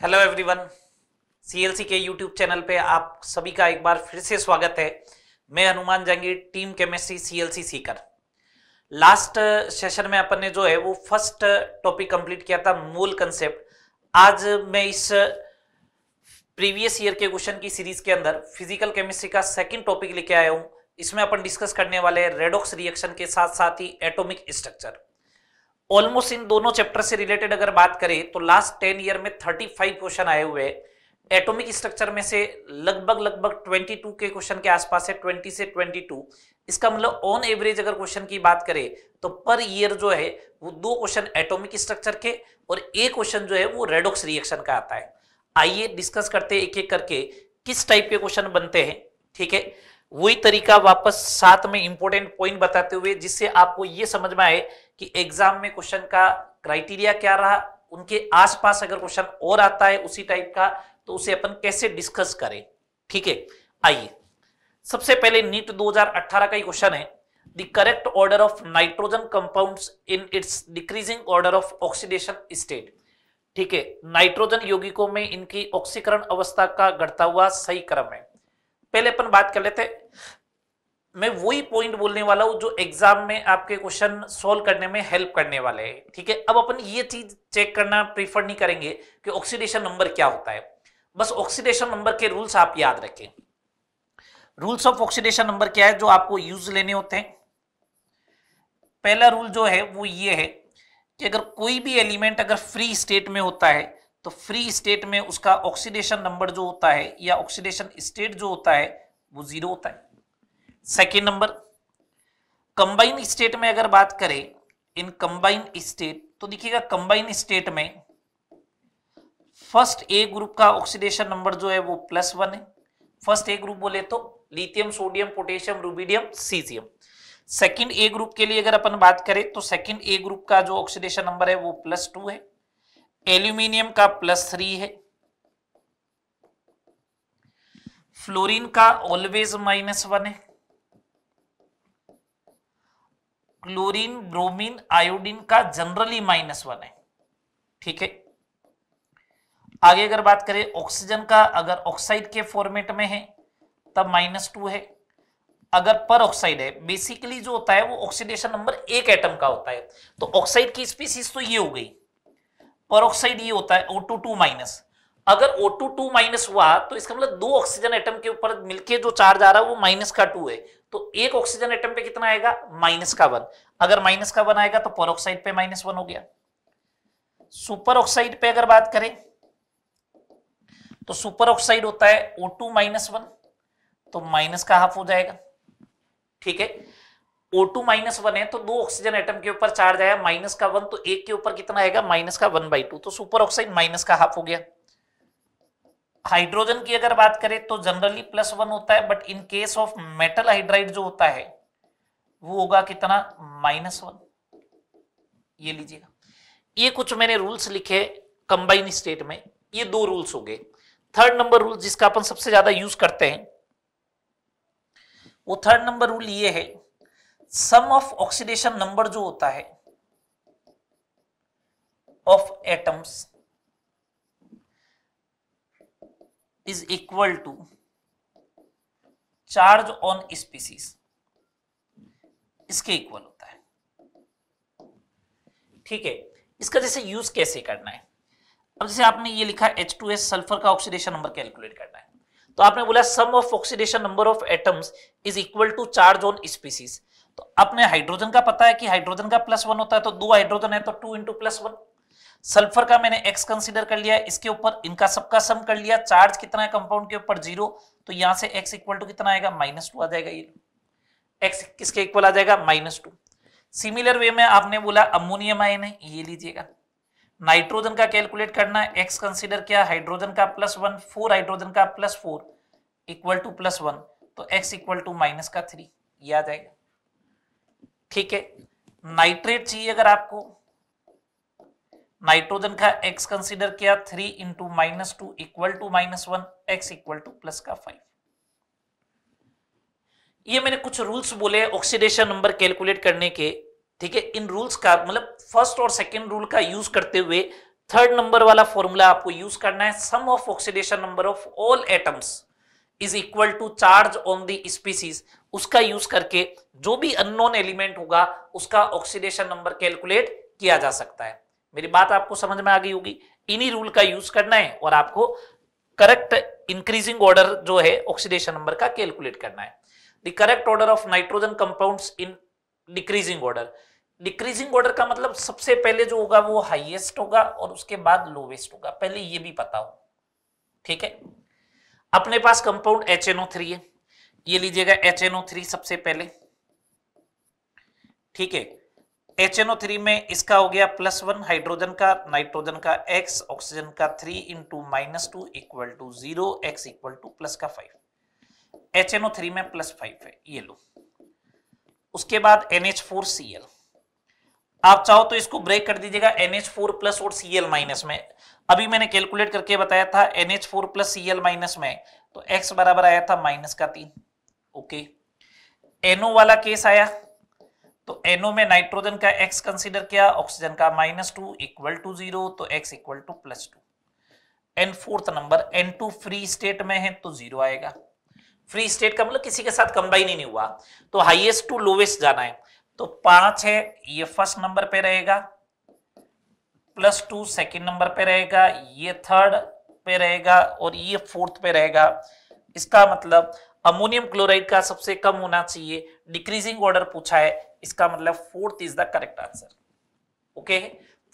Hello everyone CLC के YouTube channel पे आप सभी का एक बार फिर से स्वागत है। मैं Hanuman Jangir team chemistry CLC Sikar last session में अपन ने जो है, वो फ़र्स्ट टॉपिक कंप्लीट किया था मूल कंसेप्ट आज मैं इस प्रीवियस ईयर के क्वेश्चन की सीरीज़ के अंदर फ़िज़िकल केमिस्ट्री का सेकंड टॉपिक लेके आया हूँ। इसमें अपन डिस्कस करने वाले रेडॉक्स रिएक्शन के साथ साथ ही एटोमिक स्ट्रक्चर ऑलमोस्ट इन दोनों चैप्टर से रिलेटेड अगर बात करें तो लास्ट टेन ईयर में थर्टी फाइव क्वेश्चन आए हुए एटॉमिक स्ट्रक्चर में से लगभग लगभग ट्वेंटी टू के क्वेश्चन के आसपास है ट्वेंटी से ट्वेंटी टू इसका मतलब ऑन एवरेज अगर क्वेश्चन की बात करें तो पर ईयर जो है, वो दो क्वेश्चन एटॉमिक स्ट्रक्चर के और एक क्वेश्चन जो है, वो रेडोक्स रिएक्शन का आता है। आइए डिस्कस करते एक एक करके किस टाइप के क्वेश्चन बनते हैं, ठीक है? वही तरीका वापस साथ में इंपॉर्टेंट पॉइंट बताते हुए, जिससे आपको ये समझ में आए कि एग्ज़ाम में क्वेश्चन का क्राइटेरिया क्या रहा, उनके आसपास अगर क्वेश्चन और आता है उसी टाइप का तो उसे अपन कैसे डिस्कस करें? ठीक है, आइए। सबसे पहले नीट 2018 का ही क्वेश्चन है। The correct order of nitrogen compounds in its decreasing order of oxidation state ठीक है नाइट्रोजन यौगिकों में इनकी ऑक्सीकरण अवस्था का घटता हुआ सही क्रम है। पहले अपन बात कर लेते मैं वही पॉइंट बोलने वाला हूँ जो एग्ज़ाम में आपके क्वेश्चन सोल्व करने में हेल्प करने वाले हैं। ठीक है? अब अपन ये चीज़ चेक करना प्रीफर नहीं करेंगे कि ऑक्सीडेशन नंबर क्या होता है। बस ऑक्सीडेशन नंबर के रूल्स आप याद रखें। रूल्स ऑफ़ ऑक्सीडेशन नंबर क्या है जो आपको यूज़ लेने होते हैं? पहला रूल जो है वो ये है कि अगर कोई भी एलिमेंट अगर फ्री स्टेट में होता है तो फ्री स्टेट में उसका ऑक्सीडेशन नंबर जो होता है या ऑक्सीडेशन स्टेट जो होता है, वो ज़ीरो होता है। सेकेंड नंबर कंबाइन स्टेट में अगर बात करें इन कंबाइन स्टेट तो देखिएगा कंबाइन स्टेट में फ़र्स्ट ए ग्रुप का ऑक्सीडेशन नंबर जो है वो प्लस वन है। फ़र्स्ट ए ग्रुप बोले तो lithium sodium potassium rubidium caesium second A group के लिए अगर अपन बात करें तो सेकंड ए ग्रुप का जो ऑक्सीडेशन नंबर है वो प्लस टू है। एल्यूमिनियम का प्लस थ्री है। फ्लोरीन का ऑलवेज माइनस वन है। क्लोरीन ब्रोमीन, आयोडीन का जनरली माइनस वन है। ठीक है? आगे अगर बात करें, ऑक्सीजन का, अगर ऑक्साइड के फॉर्मेट में है, तब माइनस टू है। अगर पर ऑक्साइड है बेसिकली जो होता है, वो ऑक्सीडेशन नंबर एक एटम का होता है। तो ऑक्साइड की स्पीसीज तो ये हो गई। पर ऑक्साइड ये होता है ओ टू टू माइनस अगर ओ टू टू माइनस हुआ तो इसका मतलब दो ऑक्सीजन एटम के ऊपर मिलके जो चार्ज आ रहा है वो माइनस का टू है। तो एक ऑक्सीजन एटम पे कितना आएगा? माइनस का वन अगर माइनस का वन आएगा तो पर ऑक्साइड पे माइनस वन हो गया। सुपर ऑक्साइड पे अगर बात करें तो सुपर ऑक्साइड होता है ओ टू माइनस वन तो माइनस का हाफ़ हो जाएगा। ठीक है? ओ टू माइनस वन है तो दो ऑक्सीजन एटम के ऊपर चार्ज आया माइनस का वन तो एक के ऊपर कितना आएगा? माइनस का वन बाई टू तो सुपर ऑक्साइड माइनस का हाफ़ हो गया। हाइड्रोजन की अगर बात करें तो जनरली प्लस वन होता है but in case of metal hydride जो होता है, वो होगा कितना? Minus one. ये लीजिएगा। ये कुछ मैंने रूल्स लिखे कंबाइन स्टेट में। ये दो रूल्स हो गए। थर्ड नंबर रूल जिसका अपन सबसे ज़्यादा यूज़ करते हैं, वो थर्ड नंबर रूल ये है सम ऑफ़ ऑक्सीडेशन नंबर जो होता है of atoms is equal to charge on species इसके इक्वल होता है। ठीक है? इसका जैसे यूज़ कैसे करना है? अब जैसे आपने ये लिखा एच टू एस सल्फ़र का ऑक्सीडेशन नंबर कैलकुलेट करना है। तो आपने बोला sum of oxidation number of atoms is equal to charge on species तो आपने हाइड्रोजन का पता है कि हाइड्रोजन का प्लस वन होता है तो दो हाइड्रोजन है तो two into plus one sulphur का मैंने एक्स कंसिडर कर लिया इसके ऊपर इनका सबका सम कर लिया चार्ज कितना है कंपाउंड के ऊपर ज़ीरो तो यहाँ से एक्स इक्वल टू कितना आएगा? माइनस टू आ जाएगा ये। एक्स किसके इक्वल आ जाएगा? माइनस टू सिमिलर वे में आपने बोला अमोनियम आयन है, ये लीजिएगा। नाइट्रोजन का कैलकुलेट करना है एक्स कंसीडर किया? हाइड्रोजन का प्लस वन फोर हाइड्रोजन का plus four equal to plus one तो एक्स इक्वल टू माइनस का थ्री ये आ जाएगा। ठीक है? नाइट्रेट चाहिए अगर आपको नाइट्रोजन का एक्स कंसीडर किया three into minus two equal to minus one x equal to plus का फाइव ये मैंने कुछ रूल्स बोले ऑक्सीडेशन नंबर कैलकुलेट करने के, ठीक है? इन रूल्स का मतलब फ़र्स्ट और सेकेंड रूल का यूज़ करते हुए थर्ड नंबर वाला फॉर्मूला आपको यूज़ करना है। Sum of oxidation number of all atoms is equal to charge on the species उसका यूज़ करके जो भी अननोन एलिमेंट होगा, उसका ऑक्सीडेशन नंबर कैलकुलेट किया जा सकता है। मेरी बात आपको समझ में आ गई होगी। इन्हीं रूल का यूज़ करना है और आपको करेक्ट इंक्रीजिंग ऑर्डर जो है ऑक्सीडेशन नंबर का कैलकुलेट करना है। The correct order of nitrogen compounds in decreasing order decreasing order का मतलब सबसे पहले जो होगा वो हाईएस्ट होगा और उसके बाद लोवेस्ट होगा। पहले ये भी पता हो। ठीक है? अपने पास कंपाउंड एच है। ये लीजिएगा एच सबसे पहले। ठीक है? एच थ्री में इसका हो गया प्लस वन हाइड्रोजन का नाइट्रोजन का एक्स ऑक्सीजन का three into minus two equal to zero x equal to plus का फाइव एच में प्लस फाइव है, ये लो। उसके बाद NH4Cl आप चाहो तो इसको ब्रेक कर दीजिएगा NH4 प्लस और Cl माइनस में। अभी मैंने कैलकुलेट करके बताया था NH4 प्लस Cl माइनस में तो एक्स बराबर आया था माइनस का तीन। ओके NO वाला केस आया तो NO में नाइट्रोजन का X कंसीडर किया ऑक्सीजन का minus two equal to zero तो X equal to plus two N fourth number N2 free state में है तो ज़ीरो आएगा. फ्री स्टेट का मतलब किसी के साथ कंबाइन ही नहीं हुआ. तो हाईएस्ट टू लोवेस्ट जाना है. तो पाँच है, ये फ़र्स्ट नंबर पे रहेगा. प्लस टू सेकेंड नंबर पे रहेगा, ये थर्ड पे रहेगा, और ये फोर्थ पे रहेगा. इसका मतलब अमोनियम क्लोराइड का सबसे कम होना चाहिए। डिक्रीजिंग ऑर्डर पूछा है। इसका मतलब fourth is the correct answer okay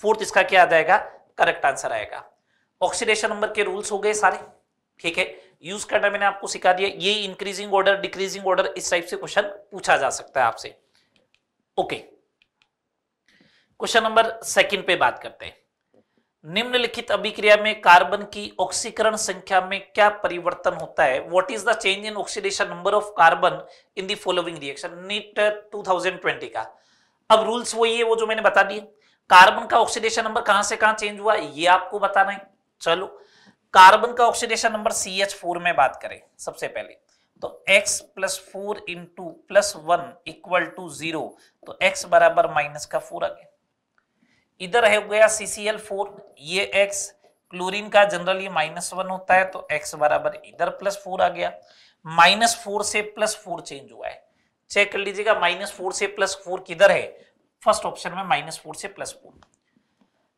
fourth इसका क्या आ जाएगा? करेक्ट आंसर आएगा। ऑक्सीडेशन नंबर के रूल्स हो गए सारे। ठीक है? यूज़ करना मैंने आपको सिखा दिया। ये इंक्रीजिंग ऑर्डर डिक्रीजिंग ऑर्डर इस टाइप से क्वेश्चन पूछा जा सकता है आपसे। ओके क्वेश्चन नंबर सेकंड पे बात करते हैं। निम्नलिखित अभिक्रिया में कार्बन की ऑक्सीकरण संख्या में क्या परिवर्तन होता है? What is the change in oxidation number of carbon in the following reaction NEET 2020 का। अब रूल्स वही है, वो जो मैंने बता दिए। कार्बन का ऑक्सीडेशन नंबर कहाँ से कहाँ चेंज हुआ, ये आपको बताना है। चलो कार्बन का oxidation number C H four में बात करें, सबसे पहले। तो x plus four into plus one equal to zero तो x बराबर माइनस का फोर आ गया। इधर है गया सी सी एल फोर ये x क्लोरीन का जनरली माइनस वन होता है तो x बराबर इधर प्लस फोर आ गया। माइनस फोर से प्लस फोर चेंज हुआ है। चेक कर लीजिएगा माइनस फोर से प्लस फोर किधर है? फ़र्स्ट ऑप्शन में माइनस फोर से प्लस फोर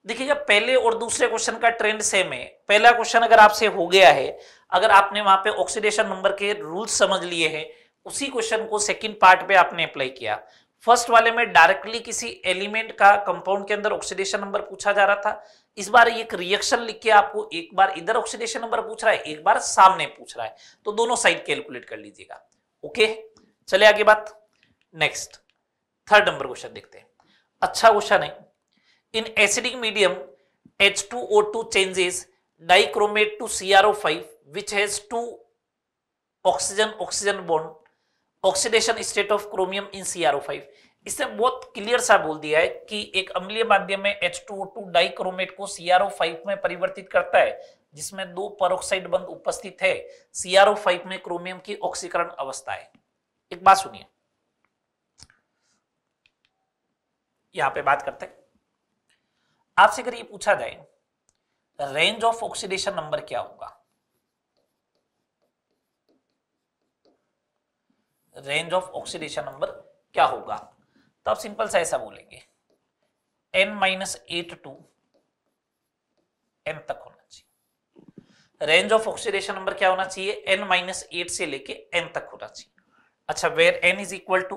देखिएगा, पहले और दूसरे क्वेश्चन का ट्रेंड सेम है। पहला क्वेश्चन अगर आपसे हो गया है, अगर आपने वहाँ पे ऑक्सीडेशन नंबर के रूल्स समझ लिए हैं, उसी क्वेश्चन को सेकंड पार्ट पे आपने अप्लाई किया। फ़र्स्ट वाले में डायरेक्टली किसी एलिमेंट का कंपाउंड के अंदर ऑक्सीडेशन नंबर पूछा जा रहा था। इस बार एक रिएक्शन लिख के आपको एक बार इधर ऑक्सीडेशन नंबर पूछ रहा है एक बार सामने पूछ रहा है। तो दोनों साइड कैलकुलेट कर लीजिएगा। ओके चले आगे बात। नेक्स्ट थर्ड नंबर क्वेश्चन देखते हैं। अच्छा क्वेश्चन है। In acidic medium, H2O2 changes dichromate to CrO5 which has two oxygen oxygen bond oxidation state of chromium in CrO5 इसने बहुत क्लियर सा बोल दिया है कि एक अम्लीय माध्यम में H2O2 डाइक्रोमेट को CrO5 में परिवर्तित करता है, जिसमें दो परोक्साइड बंद उपस्थित है। CrO5 में क्रोमियम की ऑक्सीकरण अवस्था है। एक बात सुनिए। यहाँ पे बात करते हैं। आपसे अगर ये पूछा जाए रेंज ऑफ़ ऑक्सीडेशन नंबर क्या होगा? रेंज ऑफ़ ऑक्सीडेशन नंबर क्या होगा? तो आप सिंपल सा ऐसा बोलेंगे। N minus eight to N तक होना चाहिए। रेंज ऑफ़ ऑक्सीडेशन नंबर क्या होना चाहिए? एन माइनस एट से लेके एन तक होना चाहिए। अच्छा where N is equal to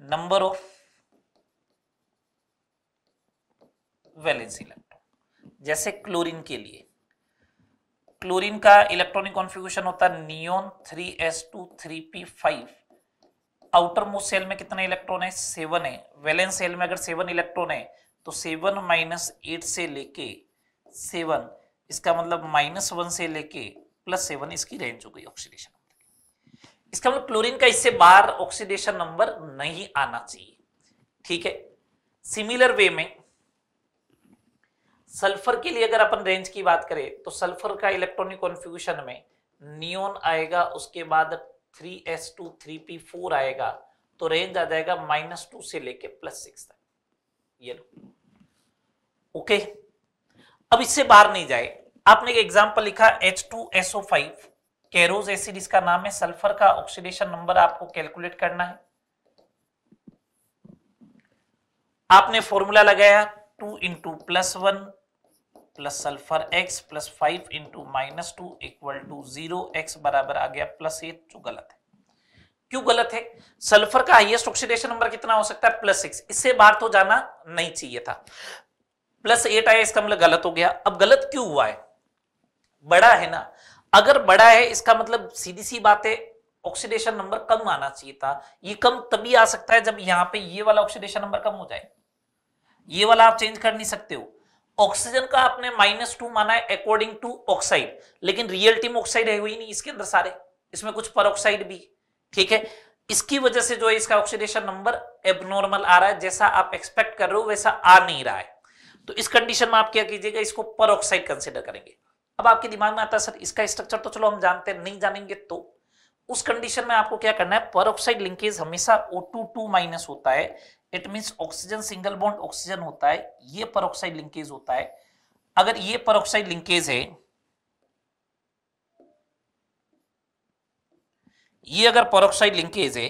number of valence electron जैसे क्लोरीन के लिए। क्लोरीन का इलेक्ट्रॉनिक कॉन्फ़िगरेशन होता है neon three S two three P five outer most shell में कितना इलेक्ट्रॉन है? सेवन है। वैलेंस सेल में अगर सेवन इलेक्ट्रॉन है तो सेवन माइनस एट से लेके सेवन, इसका मतलब माइनस वन से लेके प्लस सेवन, इसकी रेंज हो गई ऑक्सीडेशन नंबर इसका मतलब क्लोरीन का इससे बाहर ऑक्सीडेशन नंबर नहीं आना चाहिए। ठीक है? सिमिलर वे में सल्फ़र के लिए अगर अपन रेंज की बात करें तो सल्फ़र का इलेक्ट्रॉनिक कॉन्फ़िगरेशन में नियोन आएगा, उसके बाद three S two, three P four आएगा तो रेंज आ जाएगा माइनस टू से लेके प्लस सिक्स तक। ये लो। ओके अब इससे बाहर नहीं जाए। आपने एक एग्ज़ाम्पल लिखा H2SO5 कैरोज एसिड इसका नाम है, सल्फ़र का ऑक्सीडेशन नंबर आपको कैलकुलेट करना है। आपने फॉर्मूला लगाया two into plus one plus sulphur x plus five into minus two equal to zero x बराबर आ गया प्लस एट, जो गलत है। क्यों गलत है? सल्फ़र का हाईएस्ट ऑक्सीडेशन नंबर कितना हो सकता है? प्लस सिक्स इससे बाहर तो जाना नहीं चाहिए था। प्लस एट आया, इसका मतलब गलत हो गया। अब गलत क्यों हुआ है? बड़ा है ना? अगर बड़ा है, इसका मतलब सीधी सी बात है ऑक्सीडेशन नंबर कम आना चाहिए था। ये कम तभी आ सकता है जब यहाँ पे ये वाला ऑक्सीडेशन नंबर कम हो जाए। ये वाला आप चेंज कर नहीं सकते हो। ऑक्सीजन का आपने माइनस टू माना है अकॉर्डिंग टू ऑक्साइड लेकिन रियलिटी में ऑक्साइड है, हुई नहीं इसके अंदर सारे। इसमें कुछ पर ऑक्साइड भी। ठीक है? इसकी वजह से जो है इसका ऑक्सीडेशन नंबर एबनॉर्मल आ रहा है। जैसा आप एक्सपेक्ट कर रहे हो, वैसा आ नहीं रहा है। तो इस कंडीशन में आप क्या कीजिएगा, इसको पर ऑक्साइड कंसिडर करेंगे। अब आपके दिमाग में आता है, सर, इसका स्ट्रक्चर तो चलो हम जानते हैं, नहीं जानेंगे तो? उस कंडीशन में आपको क्या करना है पर लिंकेज हमेशा O2 टू होता है। It mean oxygen single bond oxygen होता है, ये परोक्साइड लिंकेज होता है। अगर ये परोक्साइड लिंकेज है, ये अगर परोक्साइड लिंकेज है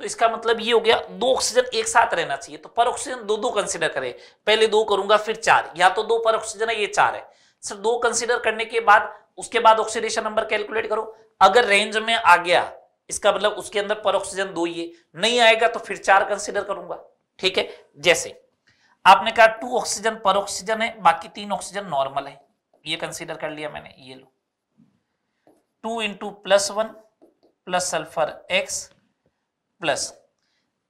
तो इसका मतलब ये हो गया, दो ऑक्सीजन एक साथ रहना चाहिए। तो पर ऑक्सीजन दो दो कंसिडर करें। पहले दो करूँगा, फिर चार। या तो दो पर ऑक्सीजन है, ये चार है। सर दो कंसिडर करने के बाद, उसके बाद ऑक्सीडेशन नंबर कैलकुलेट करो। अगर रेंज में आ गया इसका मतलब उसके अंदर पर ऑक्सीजन दो ही है। नहीं आएगा तो फिर चार कंसिडर करूँगा। ठीक है? जैसे, आपने कहा टू ऑक्सीजन पर ऑक्सीजन है, बाकी तीन ऑक्सीजन नॉर्मल है। ये कंसिडर कर लिया मैंने, ये लो। Two into plus one plus sulphur x plus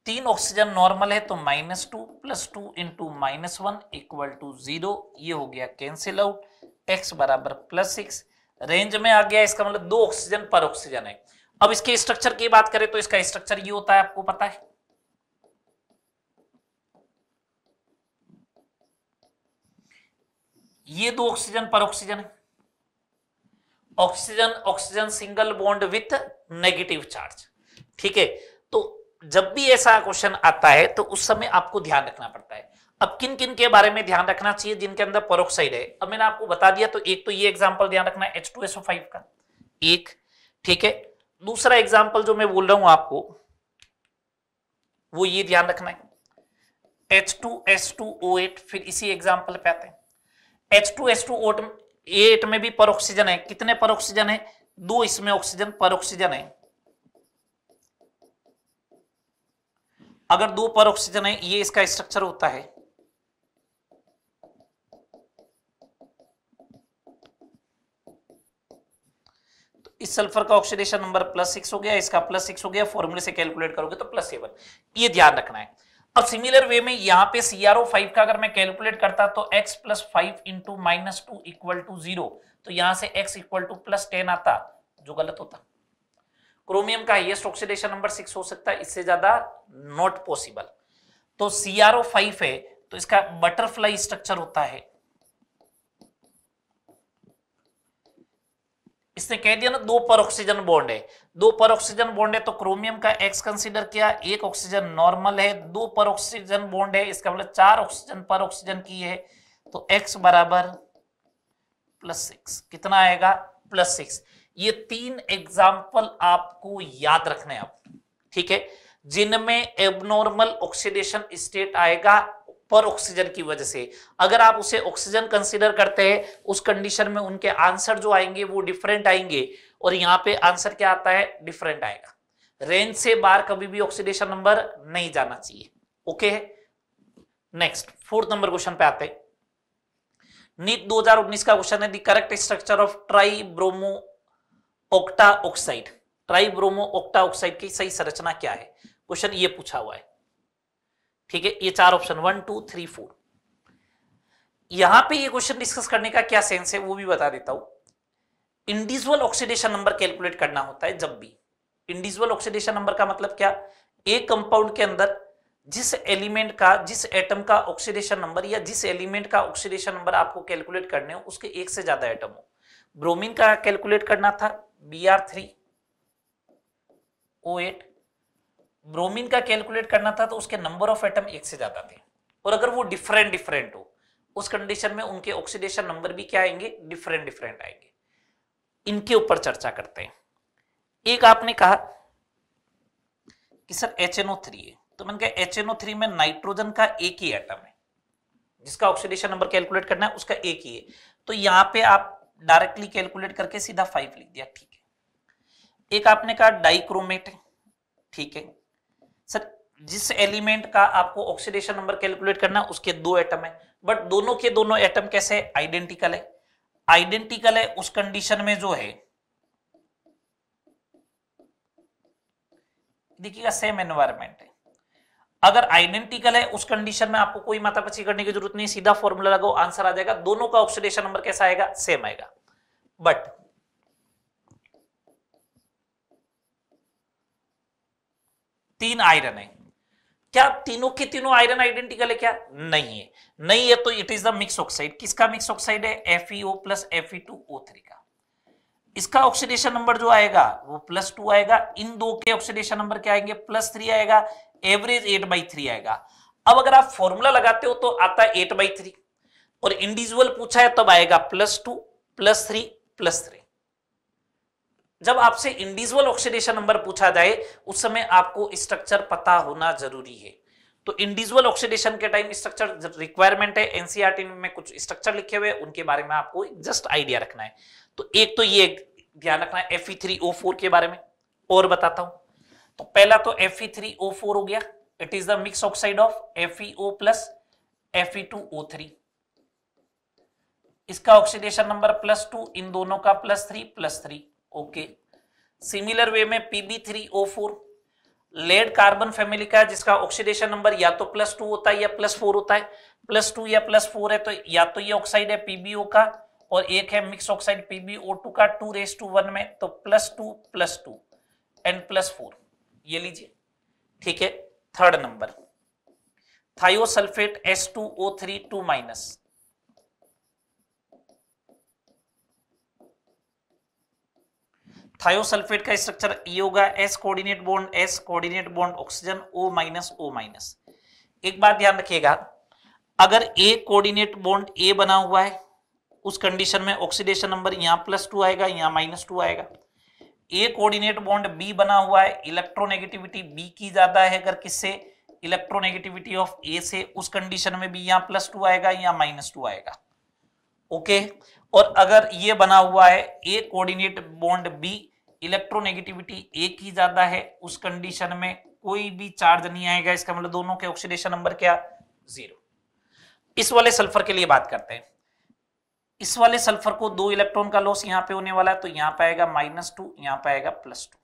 तीन ऑक्सीजन नॉर्मल है तो minus two plus two into minus one equal to zero ये हो गया कैंसिल आउट एक्स बराबर प्लस सिक्स रेंज में आ गया, इसका मतलब दो ऑक्सीजन पर ऑक्सीजन है। अब इसके स्ट्रक्चर की बात करें तो इसका स्ट्रक्चर ये होता है, आपको पता है? ये दो ऑक्सीजन पर ऑक्सीजन है। Oxygen oxygen single bond with negative charge ठीक है? तो जब भी ऐसा क्वेश्चन आता है तो उस समय आपको ध्यान रखना पड़ता है। अब किन किन के बारे में ध्यान रखना चाहिए जिनके अंदर परोक्साइड है? अब मैंने आपको बता दिया तो एक तो ये एग्जांपल ध्यान रखना है H2SO5 का। एक, ठीक है? दूसरा एग्ज़ाम्पल जो मैं बोल रहा हूँ आपको, वो ये ध्यान रखना है। H2S2O8 फिर इसी एग्ज़ाम्पल पे आते हैं। H2S2O8 एट में भी पर ऑक्सीजन है। कितने पर ऑक्सीजन है? दो इसमें ऑक्सीजन पर ऑक्सीजन है। अगर दो पर ऑक्सीजन है, ये इसका स्ट्रक्चर होता है। इस सल्फ़र का ऑक्सीडेशन नंबर प्लस सिक्स हो गया, इसका प्लस सिक्स हो गया फॉर्मूले से कैलकुलेट करोगे तो प्लस सेवन ये ध्यान रखना है। अब सिमिलर वे में यहाँ पे सी आर ओ फाइव का अगर मैं कैलकुलेट करता तो x plus five into minus two equal to zero तो यहाँ से x equal to plus ten आता, जो गलत होता। क्रोमियम का हाइएस्ट ऑक्सीडेशन नंबर सिक्स हो सकता है, इससे ज़्यादा नॉट पॉसिबल तो सी आर ओ फाइव है तो इसका बटरफ्लाई स्ट्रक्चर होता है। इसने कह दिया ना, दो पर ऑक्सीजन बॉन्ड है। दो पर ऑक्सीजन बॉन्ड है तो क्रोमियम का एक्स कंसीडर किया, एक ऑक्सीजन नॉर्मल है, दो पर ऑक्सीजन बॉन्ड है, इसका मतलब चार ऑक्सीजन पर ऑक्सीजन की है तो एक्स बराबर प्लस सिक्स कितना आएगा? प्लस सिक्स ये तीन एग्ज़ाम्पल आपको याद रखने आप ठीक है? जिनमें एबनॉर्मल ऑक्सीडेशन स्टेट आएगा पर ऑक्सीजन की वजह से। अगर आप उसे ऑक्सीजन कंसीडर करते हैं, उस कंडीशन में उनके आंसर जो आएँगे, वो डिफरेंट आएँगे। और यहाँ पे आंसर क्या आता है? डिफरेंट आएगा। रेंज से बाहर कभी भी ऑक्सीडेशन नंबर नहीं जाना चाहिए। Okay next fourth number question पे आते नीट 2019 का क्वेश्चन है the correct structure of tri bromo octa oxide tri bromo octa oxide की सही संरचना क्या है? क्वेश्चन ये पूछा हुआ है। ठीक है? ये चार option one two three four यहाँ पे ये क्वेश्चन डिस्कस करने का क्या सेंस है वो भी बता देता हूँ। इंडिविजुअल ऑक्सीडेशन नंबर कैलकुलेट करना होता है जब भी। इंडिविजुअल ऑक्सीडेशन नंबर का मतलब क्या? एक कंपाउंड के अंदर जिस एलिमेंट का, जिस एटम का ऑक्सीडेशन नंबर या जिस एलिमेंट का ऑक्सीडेशन नंबर आपको कैलकुलेट करने हो, उसके एक से ज़्यादा एटम हो। ब्रोमीन का कैलकुलेट करना था B R three O eight bromine का कैलकुलेट करना था तो उसके नंबर ऑफ़ एटम एक से ज़्यादा थे। और अगर वो डिफरेंट डिफरेंट हो, उस कंडीशन में उनके ऑक्सीडेशन नंबर भी क्या आएँगे? डिफरेंट डिफरेंट आएँगे। इनके ऊपर चर्चा करते हैं। एक आपने कहा कि सर एच है। तो मैंने कहा एच में नाइट्रोजन का एक ही एटम है। जिसका ऑक्सीडेशन नंबर कैलकुलेट करना है, उसका एक ही है। तो यहाँ पे आप डायरेक्टली कैलकुलेट करके सीधा फाइव लिख दिया। ठीक है। एक आपने कहा डाइक्रोमेट ठीक है। जिस एलिमेंट का आपको ऑक्सीडेशन नंबर कैलकुलेट करना है उसके दो एटम है। बट दोनों के दोनों एटम कैसे आइडेंटिकल है। आइडेंटिकल है, उस कंडीशन में जो है, देखिएगा सेम एनवायरमेंट है। अगर आइडेंटिकल है, उस कंडीशन में आपको कोई माता पची करने की ज़रूरत नहीं, सीधा फॉर्मूला लगाओ आंसर आ जाएगा। दोनों का ऑक्सीडेशन नंबर कैसा आएगा? सेम आएगा। बट तीन आयरन है। क्या तीनों के तीनों आयरन आइडेंटिकल है क्या? नहीं है। नहीं है तो it is the mix oxide किसका मिक्स ऑक्साइड है? FEO plus F two O three का। इसका ऑक्सीडेशन नंबर जो आएगा, वो प्लस टू आएगा। इन दो के ऑक्सीडेशन नंबर क्या आएँगे? प्लस थ्री आएगा। एवरेज एट बाई थ्री आएगा। अब अगर आप फॉर्मूला लगाते हो तो आता है एट बाई थ्री और इंडिविजुअल पूछा है तब आएगा plus two plus three plus three जब आपसे इंडिविजुअल ऑक्सीडेशन नंबर पूछा जाए, उस समय आपको स्ट्रक्चर पता होना ज़रूरी है। तो इंडिविजुअल ऑक्सीडेशन के टाइम स्ट्रक्चर रिक्वायरमेंट है एनसीआरटी में कुछ स्ट्रक्चर लिखे हुए उनके बारे में आपको जस्ट आइडिया रखना है। तो एक तो ये ध्यान रखना है Fe3O4 के बारे में, और बताता हूँ। तो पहला तो Fe3O4 हो गया। It is the mix oxide of FeO plus Fe2O3 इसका ऑक्सीडेशन नंबर प्लस टू इन दोनों का plus three plus three okay similar way में Pb3O4 लेड कार्बन फैमिली का, जिसका ऑक्सीडेशन नंबर या तो प्लस टू होता है या प्लस फोर होता है। प्लस टू या प्लस फोर है तो या तो ये ऑक्साइड है पीबीओ का और एक है मिक्स ऑक्साइड पीबीओ टू का टू रेस टू वन में तो plus two plus two and plus four ये लीजिए। ठीक है? Third number thiosulphate S two O three two minus thiosulphate का स्ट्रक्चर ये होगा S coordinate bond S coordinate bond, oxygen O minus O minus. एक बात ध्यान रखिएगा, अगर ए कोऑर्डिनेट बॉन्ड ए बना हुआ है, उस कंडीशन में ऑक्सीडेशन नंबर यहाँ प्लस टू आएगा, यहाँ माइनस टू आएगा। ए कोऑर्डिनेट बॉन्ड बी बना हुआ है, इलेक्ट्रोनेगेटिविटी बी की ज़्यादा है, अगर किससे? इलेक्ट्रोनेगेटिविटी ऑफ़ ए से, उस कंडीशन में भी यहाँ प्लस टू आएगा या माइनस टू आएगा। ओके? और अगर ये बना हुआ है A coordinate bond B electronegativity A की ज़्यादा है, उस कंडीशन में कोई भी चार्ज नहीं आएगा इसका मतलब दोनों के ऑक्सीडेशन नंबर क्या? ज़ीरो इस वाले सल्फ़र के लिए बात करते हैं। इस वाले सल्फ़र को दो इलेक्ट्रॉन का लॉस यहाँ पे होने वाला है तो यहाँ पे आएगा माइनस टू यहाँ पे आएगा प्लस टू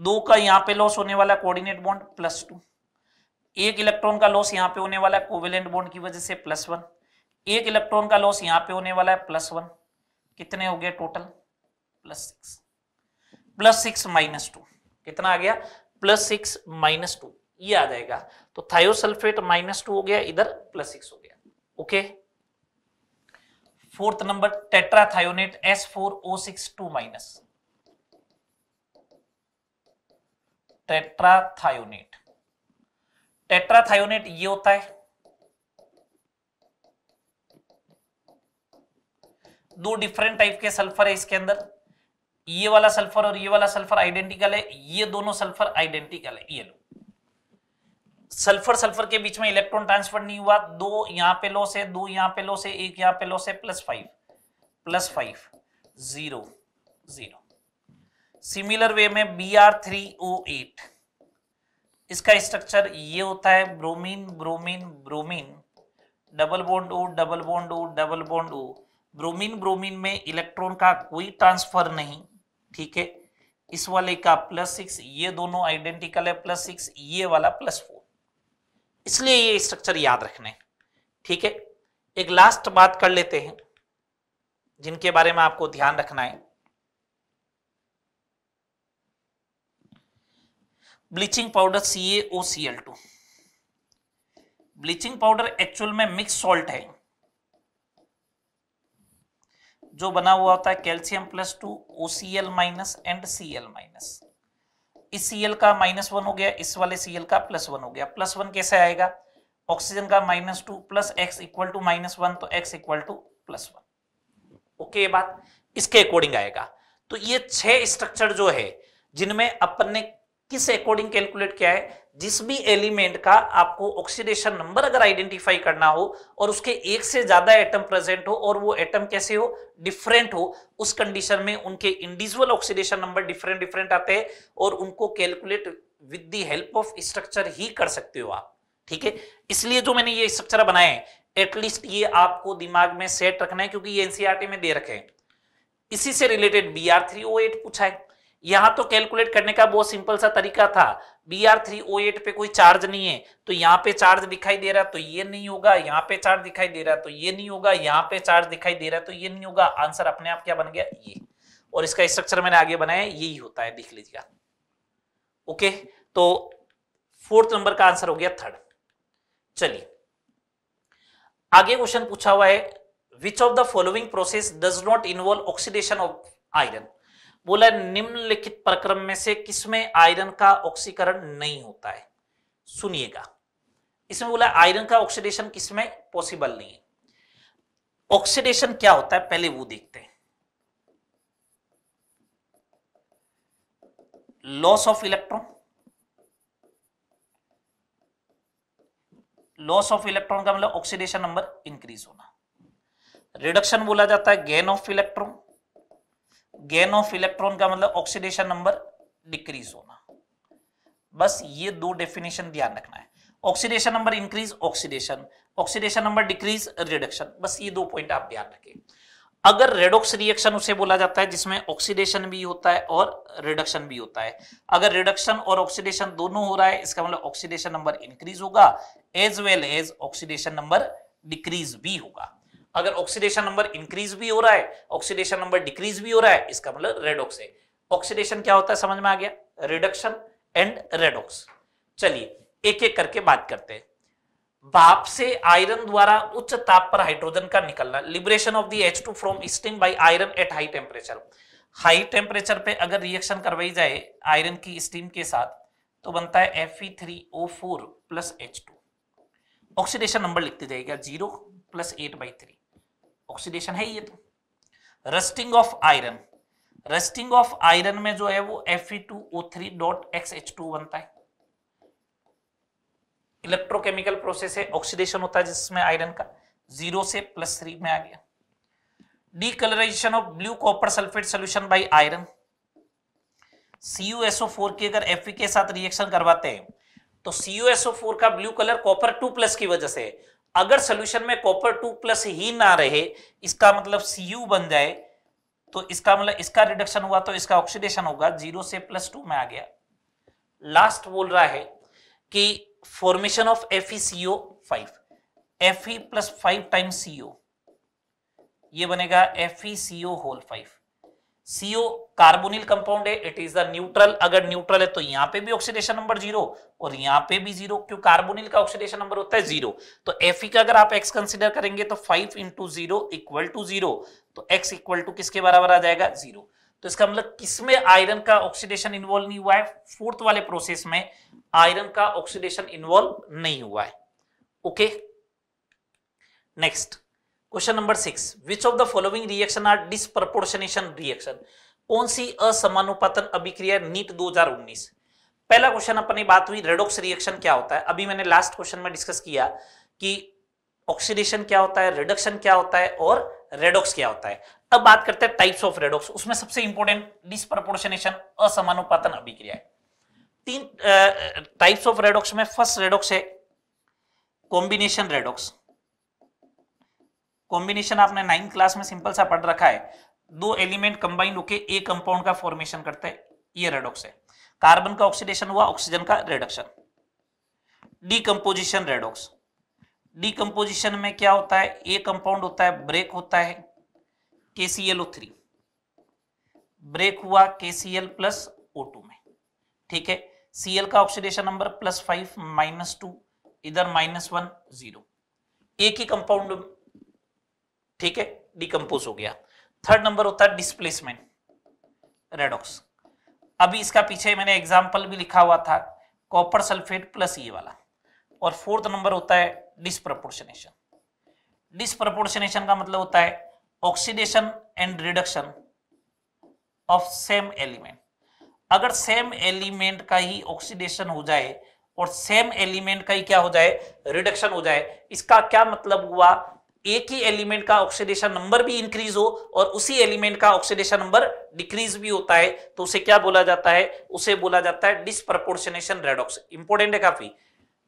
दो का यहाँ पे लॉस होने वाला कोऑर्डिनेट बॉन्ड प्लस टू एक इलेक्ट्रॉन का लॉस यहाँ पे होने वाला है कोवेलेंट बॉन्ड की वजह से प्लस वन एक इलेक्ट्रॉन का लॉस यहाँ पे होने वाला है प्लस वन कितने हो गए total plus six plus six minus two कितना आ गया? प्लस सिक्स माइनस टू ये आ जाएगा। तो थायोसल्फेट माइनस टू हो गया, इधर प्लस सिक्स हो गया। Okay fourth number tetrathionate S four O six two minus tetrathionate tetrathionate ये होता है दो डिफरेंट टाइप के सल्फ़र है इसके अंदर। ये वाला सल्फ़र और ये वाला सल्फ़र आइडेंटिकल है, ये दोनों सल्फ़र आइडेंटिकल है, ये लो। सल्फ़र सल्फ़र के बीच में इलेक्ट्रॉन ट्रांसफ़र नहीं हुआ, दो यहाँ पे लो से दो यहाँ पे लो से एक यहाँ पे लो से plus five plus five zero zero similar way में B R three O eight इसका स्ट्रक्चर ये होता है bromine bromine bromine double bond O double bond O double bond O bromine bromine में इलेक्ट्रॉन का कोई ट्रांसफ़र नहीं, ठीक है? इस वाले का प्लस सिक्स, ये दोनों आइडेंटिकल है, प्लस सिक्स, ये वाला प्लस फोर। इसलिए ये स्ट्रक्चर याद रखने, ठीक है? एक लास्ट बात कर लेते हैं, जिनके बारे में आपको ध्यान रखना है। Bleaching powder C A O C L two. Bleaching powder actual में मिक्स सॉल्ट है। जो बना हुआ होता है calcium plus two O C L minus and C L minus इस सीएल का माइनस वन हो गया, इस वाले सीएल का प्लस वन हो गया। प्लस वन कैसे आएगा? ऑक्सीजन का minus two plus X equal to minus one तो X equal to plus one okay ये बात इसके अकॉर्डिंग आएगा। तो ये छह स्ट्रक्चर जो है, जिनमें अपन ने किस अकॉर्डिंग कैलकुलेट किया है, जिस भी एलिमेंट का आपको ऑक्सीडेशन नंबर अगर आइडेंटिफाई करना हो और उसके एक से ज़्यादा एटम प्रेजेंट हो और वो एटम कैसे हो डिफरेंट हो, उस कंडीशन में उनके individual oxidation number different different आते हैं और उनको calculate with the help of structure ही कर सकते हो आप, ठीक है? इसलिए जो मैंने ये स्ट्रक्चर बनाए एटलीस्ट ये आपको दिमाग में सेट रखना है, क्योंकि ये एनसीआरटी में दे रखे हैं। इसी से related B R three O eight पूछा है। यहाँ तो कैलकुलेट करने का बहुत सिंपल सा तरीका था। B R three O eight पे कोई चार्ज नहीं है तो यहाँ पे चार्ज दिखाई दे रहा तो ये नहीं होगा। यहाँ पे चार्ज दिखाई दे रहा तो ये नहीं होगा। यहाँ पे चार्ज दिखाई दे रहा तो ये नहीं होगा। आंसर अपने आप क्या बन गया? ये। और इसका स्ट्रक्चर मैंने आगे बनाया यही होता है, देख लीजिएगा। ओके तो फोर्थ नंबर का आंसर हो गया थर्ड चलिए। आगे क्वेश्चन पूछा हुआ है which of the following process does not involve oxidation of iron बोला, निम्नलिखित प्रक्रम में से किसमें आयरन का ऑक्सीकरण नहीं होता है? सुनिएगा। इसमें बोला, आयरन का ऑक्सीडेशन किसमें पॉसिबल नहीं है। ऑक्सीडेशन क्या होता है? पहले वो देखते हैं। Loss of electron. Loss of electron का मतलब ऑक्सीडेशन नंबर इंक्रीज होना। रिडक्शन बोला जाता है, gain of electron. Gain of electron का मतलब ऑक्सीडेशन नंबर डिक्रीज होना। बस ये दो डेफिनेशन ध्यान रखना है। Oxidation number increase oxidation oxidation number decrease reduction बस ये दो पॉइंट आप ध्यान रखें। अगर रेडोक्स रिएक्शन उसे बोला जाता है, जिसमें ऑक्सीडेशन भी होता है और रिडक्शन भी होता है। अगर रिडक्शन और ऑक्सीडेशन दोनों हो रहा है, इसका मतलब ऑक्सीडेशन नंबर इंक्रीज होगा। As well as oxidation number decrease भी होगा। अगर ऑक्सीडेशन नंबर इंक्रीज भी हो रहा है ऑक्सीडेशन नंबर डिक्रीज भी हो रहा है, इसका मतलब रेडोक्स है। ऑक्सीडेशन क्या होता है? समझ में आ गया? रिडक्शन एंड रेडोक्स चलिए एक एक करके बात करते हैं। भाप से आयरन द्वारा उच्च ताप पर हाइड्रोजन का निकलना liberation of the H two from steam by iron at high temperature high temperature पे अगर रिएक्शन करवाई जाए आयरन की स्टीम के साथ तो बनता है F E three O four plus H two oxidation number लिखते जाएगा zero plus eight by three oxidation है ये तो। Rusting of iron rusting of iron में जो है वो F E two O three dot X H two बनता है। इलेक्ट्रोकेमिकल प्रोसेस है ऑक्सीडेशन होता है जिसमें आयरन का। ज़ीरो से प्लस थ्री में आ गया। Decolorization of blue copper sulphate solution by iron CuSO4 की अगर Fe के साथ रिएक्शन करवाते हैं तो CuSO4 का blue colour copper two plus की वजह से अगर सोल्यूशन में कॉपर टू प्लस ही ना रहे, इसका मतलब Cu बन जाए तो इसका मतलब इसका रिडक्शन हुआ तो इसका ऑक्सीडेशन होगा ज़ीरो से प्लस टू में आ गया। लास्ट बोल रहा है कि formation of FeCO five Fe plus five times CO ये बनेगा FeCO whole five CO carbonyl compound है इट इज़ द न्यूट्रल अगर न्यूट्रल है तो यहाँ पे भी ऑक्सीडेशन नंबर ज़ीरो और यहाँ पे भी ज़ीरो क्यों कार्बोनिल का ऑक्सीडेशन नंबर होता है ज़ीरो तो Fe का अगर आप x कंसीडर करेंगे तो five into zero equal to zero तो x इक्वल टू किसके बराबर आ जाएगा? ज़ीरो तो इसका मतलब किसमें आयरन का ऑक्सीडेशन इन्वॉल्व नहीं हुआ है? फोर्थ वाले प्रोसेस में आयरन का ऑक्सीडेशन इन्वॉल्व नहीं हुआ है. Okay next question number six which of the following reaction are disproportionation reaction कौन सी असमानुपातन अभिक्रिया नीट 2019 पहला क्वेश्चन अपनी बात हुई रेडोक्स रिएक्शन क्या होता है? अभी मैंने लास्ट क्वेश्चन में डिस्कस किया कि ऑक्सीडेशन क्या होता है रिडक्शन क्या होता है और रेडोक्स क्या होता है। अब बात करते हैं टाइप्स ऑफ़ रेडोक्स उसमें सबसे इंपॉर्टेंट डिसप्रपोर्शनेशन असमानुपातन अभिक्रिया है। तीन टाइप्स ऑफ़ रेडोक्स में फ़र्स्ट रेडोक्स है कॉम्बिनेशन रेडोक्स कॉम्बिनेशन आपने नाइन्थ क्लास में सिंपल सा पढ़ रखा है। दो एलिमेंट कंबाइंड होके एक कंपाउंड का फॉर्मेशन करते हैं, ये रेडोक्स है। कार्बन का ऑक्सीडेशन हुआ ऑक्सीजन का रिडक्शन डीकम्पोजिशन रेडोक्स डीकम्पोजिशन में क्या होता है? ए कंपाउंड होता है ब्रेक होता है K C L O three break हुआ एल प्लस ओ टू में। ठीक है? सी एल का oxidation number plus five minus two इधर माइनस वन ज़ीरो एक ही कंपाउंड ठीक है? डिकम्पोज हो गया। थर्ड नंबर होता है डिस्प्लेसमेंट रेडॉक्स अभी इसका पीछे मैंने एग्ज़ाम्पल भी लिखा हुआ था कॉपर सल्फेट प्लस ये वाला। और फोर्थ नंबर होता है डिसप्रपोर्शनेशन डिसप्रपोर्शनेशन का मतलब होता है oxidation and reduction of same element अगर सेम एलिमेंट का ही ऑक्सीडेशन हो जाए और सेम एलिमेंट का ही क्या हो जाए? रिडक्शन हो जाए। इसका क्या मतलब हुआ? एक ही एलिमेंट का ऑक्सीडेशन नंबर भी इंक्रीज हो और उसी एलिमेंट का ऑक्सीडेशन नंबर डिक्रीज भी होता है तो उसे क्या बोला जाता है? उसे बोला जाता है डिसप्रपोर्शनेशन रेडॉक्स इंपोर्टेंट है काफ़ी।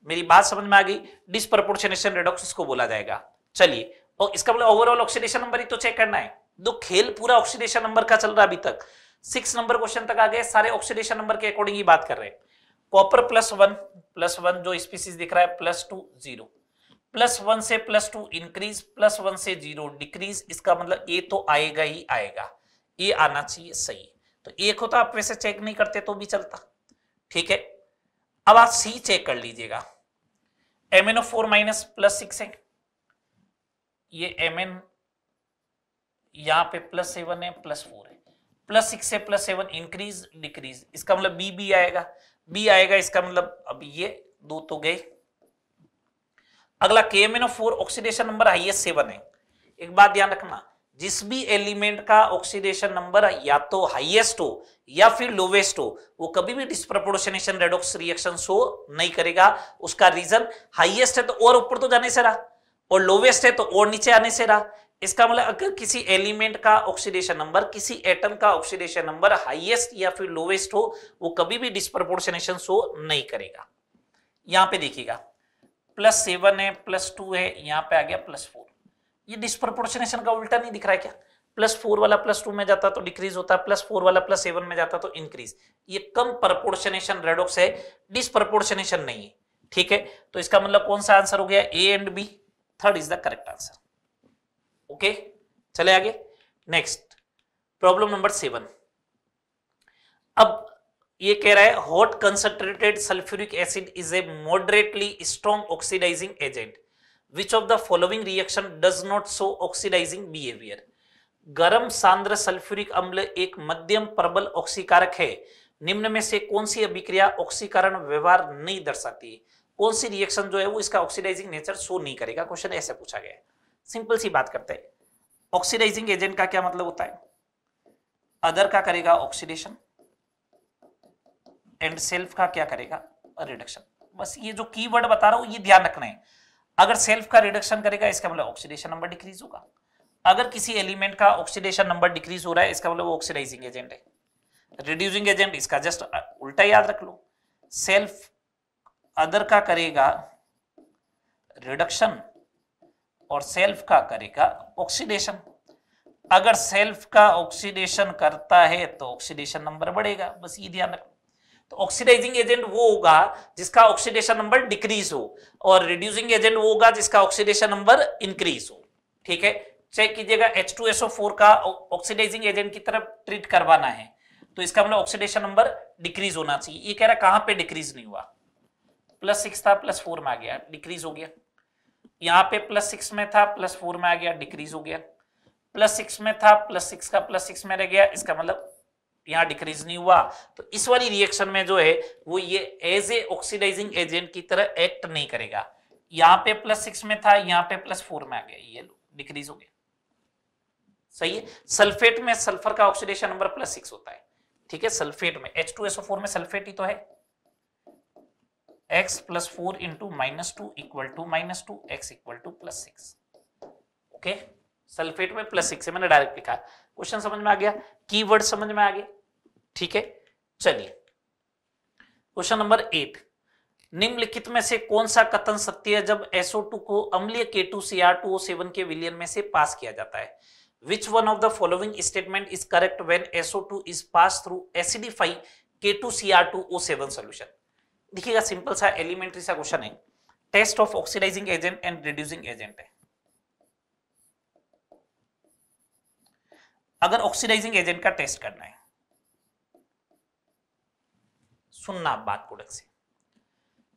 मेरी बात समझ में आ गई? डिसप्रपोर्शनेशन रेडॉक्स इसको बोला जाएगा। चलिए, और इसका मतलब ओवरऑल ऑक्सीडेशन नंबर ही तो चेक करना है। दो खेल पूरा ऑक्सीडेशन नंबर का चल रहा अभी तक। सिक्स नंबर क्वेश्चन तक आ गए, सारे ऑक्सीडेशन नंबर के अकॉर्डिंग ही बात कर रहे हैं। Copper plus one plus one जो स्पीसीज दिख रहा है plus two zero plus one से plus two increase plus one से ज़ीरो डिक्रीज इसका मतलब ए तो आएगा ही आएगा। ए आना चाहिए, सही। तो एक होता आप वैसे चेक नहीं करते तो भी चलता। ठीक है? अब आप सी चेक कर लीजिएगा। M N O four minus plus six है। ये एम एन यहाँ पे प्लस सेवन है प्लस फोर है। प्लस सिक्स से प्लस सेवन इंक्रीज डिक्रीज इसका मतलब बी बी आएगा। बी आएगा, इसका मतलब अब ये दो तो गए। अगला K M N four oxidation number highest seven है। एक बात ध्यान रखना, जिस भी एलिमेंट का ऑक्सीडेशन नंबर या तो हाईएस्ट हो या फिर लोवेस्ट हो, वो कभी भी डिस्प्रपोर्शनेशन रेडॉक्स रिएक्शन शो नहीं करेगा। उसका रीजन हाईएस्ट है तो और ऊपर तो जाने से रहा, और लोवेस्ट है तो और नीचे आने से रहा। इसका मतलब अगर किसी एलिमेंट का ऑक्सीडेशन नंबर किसी एटम का ऑक्सीडेशन नंबर हाईएस्ट या फिर लोवेस्ट हो, वो कभी भी डिस्प्रपोर्शनेशन शो नहीं करेगा। यहाँ पे देखिएगा प्लस सेवन है, प्लस टू है, यहाँ पे आ गया प्लस फोर। ये डिस्प्रपोर्शनेशन का उल्टा नहीं दिख रहा है क्या? प्लस फोर वाला प्लस टू में जाता तो डिक्रीज होता, प्लस फोर वाला प्लस सेवन में जाता तो इंक्रीज ये कम प्रपोर्शनेशन रेडोक्स है डिस्प्रपोर्शनेशन नहीं है। ठीक है? तो इसका मतलब कौन सा आंसर हो गया? A and B third is the correct answer okay चले आगे। नेक्स्ट प्रॉब्लम नंबर सेवन अब ये कह रहा है hot concentrated sulphuric acid is a moderately strong oxidizing agent which of the following reaction does not show oxidizing behaviour गर्म सांद्र sulphuric अम्ल एक मध्यम प्रबल ऑक्सीकारक है। निम्न में से कौन सी अभिक्रिया ऑक्सीकरण व्यवहार नहीं दर्शाती? कौन सी रिएक्शन जो है वो इसका ऑक्सीडाइजिंग नेचर शो नहीं करेगा? क्वेश्चन ऐसे पूछा गया है। सिंपल सी बात करते हैं। ऑक्सीडाइजिंग एजेंट का क्या मतलब होता है? अदर का करेगा ऑक्सीडेशन एंड सेल्फ का क्या करेगा? रिडक्शन बस ये जो कीवर्ड बता रहा हूँ, ये ध्यान रखना है। अगर सेल्फ का रिडक्शन करेगा, इसका मतलब ऑक्सीडेशन नंबर डिक्रीज होगा। अगर किसी एलिमेंट का ऑक्सीडेशन नंबर डिक्रीज हो रहा है, इसका मतलब ऑक्सीडाइजिंग एजेंट है। रिड्यूसिंग एजेंट इसका जस्ट उल्टा याद रख लो। सेल्फ अदर का करेगा रिडक्शन और सेल्फ का करेगा ऑक्सीडेशन अगर सेल्फ का ऑक्सीडेशन करता है तो ऑक्सीडेशन नंबर बढ़ेगा। बस ये ध्यान रखो तो ऑक्सीडाइजिंग एजेंट वो होगा जिसका ऑक्सीडेशन नंबर डिक्रीज हो और रिड्यूसिंग एजेंट वो होगा जिसका ऑक्सीडेशन नंबर इंक्रीज हो। ठीक है? चेक कीजिएगा H2SO4 का ऑक्सीडाइजिंग एजेंट की तरफ़ ट्रीट करवाना है। तो इसका मतलब ऑक्सीडेशन नंबर डिक्रीज होना चाहिए। ये कह रहा कहाँ पे डिक्रीज नहीं हुआ? प्लस सिक्स था प्लस फोर में आ गया। डिक्रीज हो गया। यहाँ पे प्लस सिक्स में था प्लस फोर में आ गया। डिक्रीज हो गया। प्लस सिक्स में था प्लस सिक्स का प्लस सिक्स में रह गया। इसका मतलब यहाँ डिक्रीज नहीं हुआ। तो इस वाली रिएक्शन में जो है, वो ये एज ए ऑक्सीडाइजिंग एजेंट की तरह एक्ट नहीं करेगा। यहाँ पे प्लस सिक्स में था, यहाँ पे प्लस फोर में आ गया, ये लो डिक्रीज हो गया। सही है? सल्फेट में सल्फ़र का ऑक्सीडेशन नंबर प्लस सिक्स होता है। ठीक है? सल्फेट में एच टू एसओ फोर में सल्फेट ही तो है। X plus four into minus two equal to minus two X equal to plus six okay sulphate में प्लस सिक्स है, मैंने डायरेक्ट लिखा। क्वेश्चन समझ में आ गया? कीवर्ड समझ में आ गया? ठीक है? चलिए। Question number eight. निम्नलिखित में से कौन सा कथन सत्य है जब SO2 को अम्लीय K2Cr2O7 के विलियन में से पास किया जाता है? Which one of the following statement is correct when SO2 is pass through acidify K2Cr2O7 solution देखिएगा सिंपल सा एलिमेंट्री सा क्वेश्चन है। Test of oxidizing agent and reducing agent है। अगर ऑक्सीडाइजिंग एजेंट का टेस्ट करना है सुनना बात को से।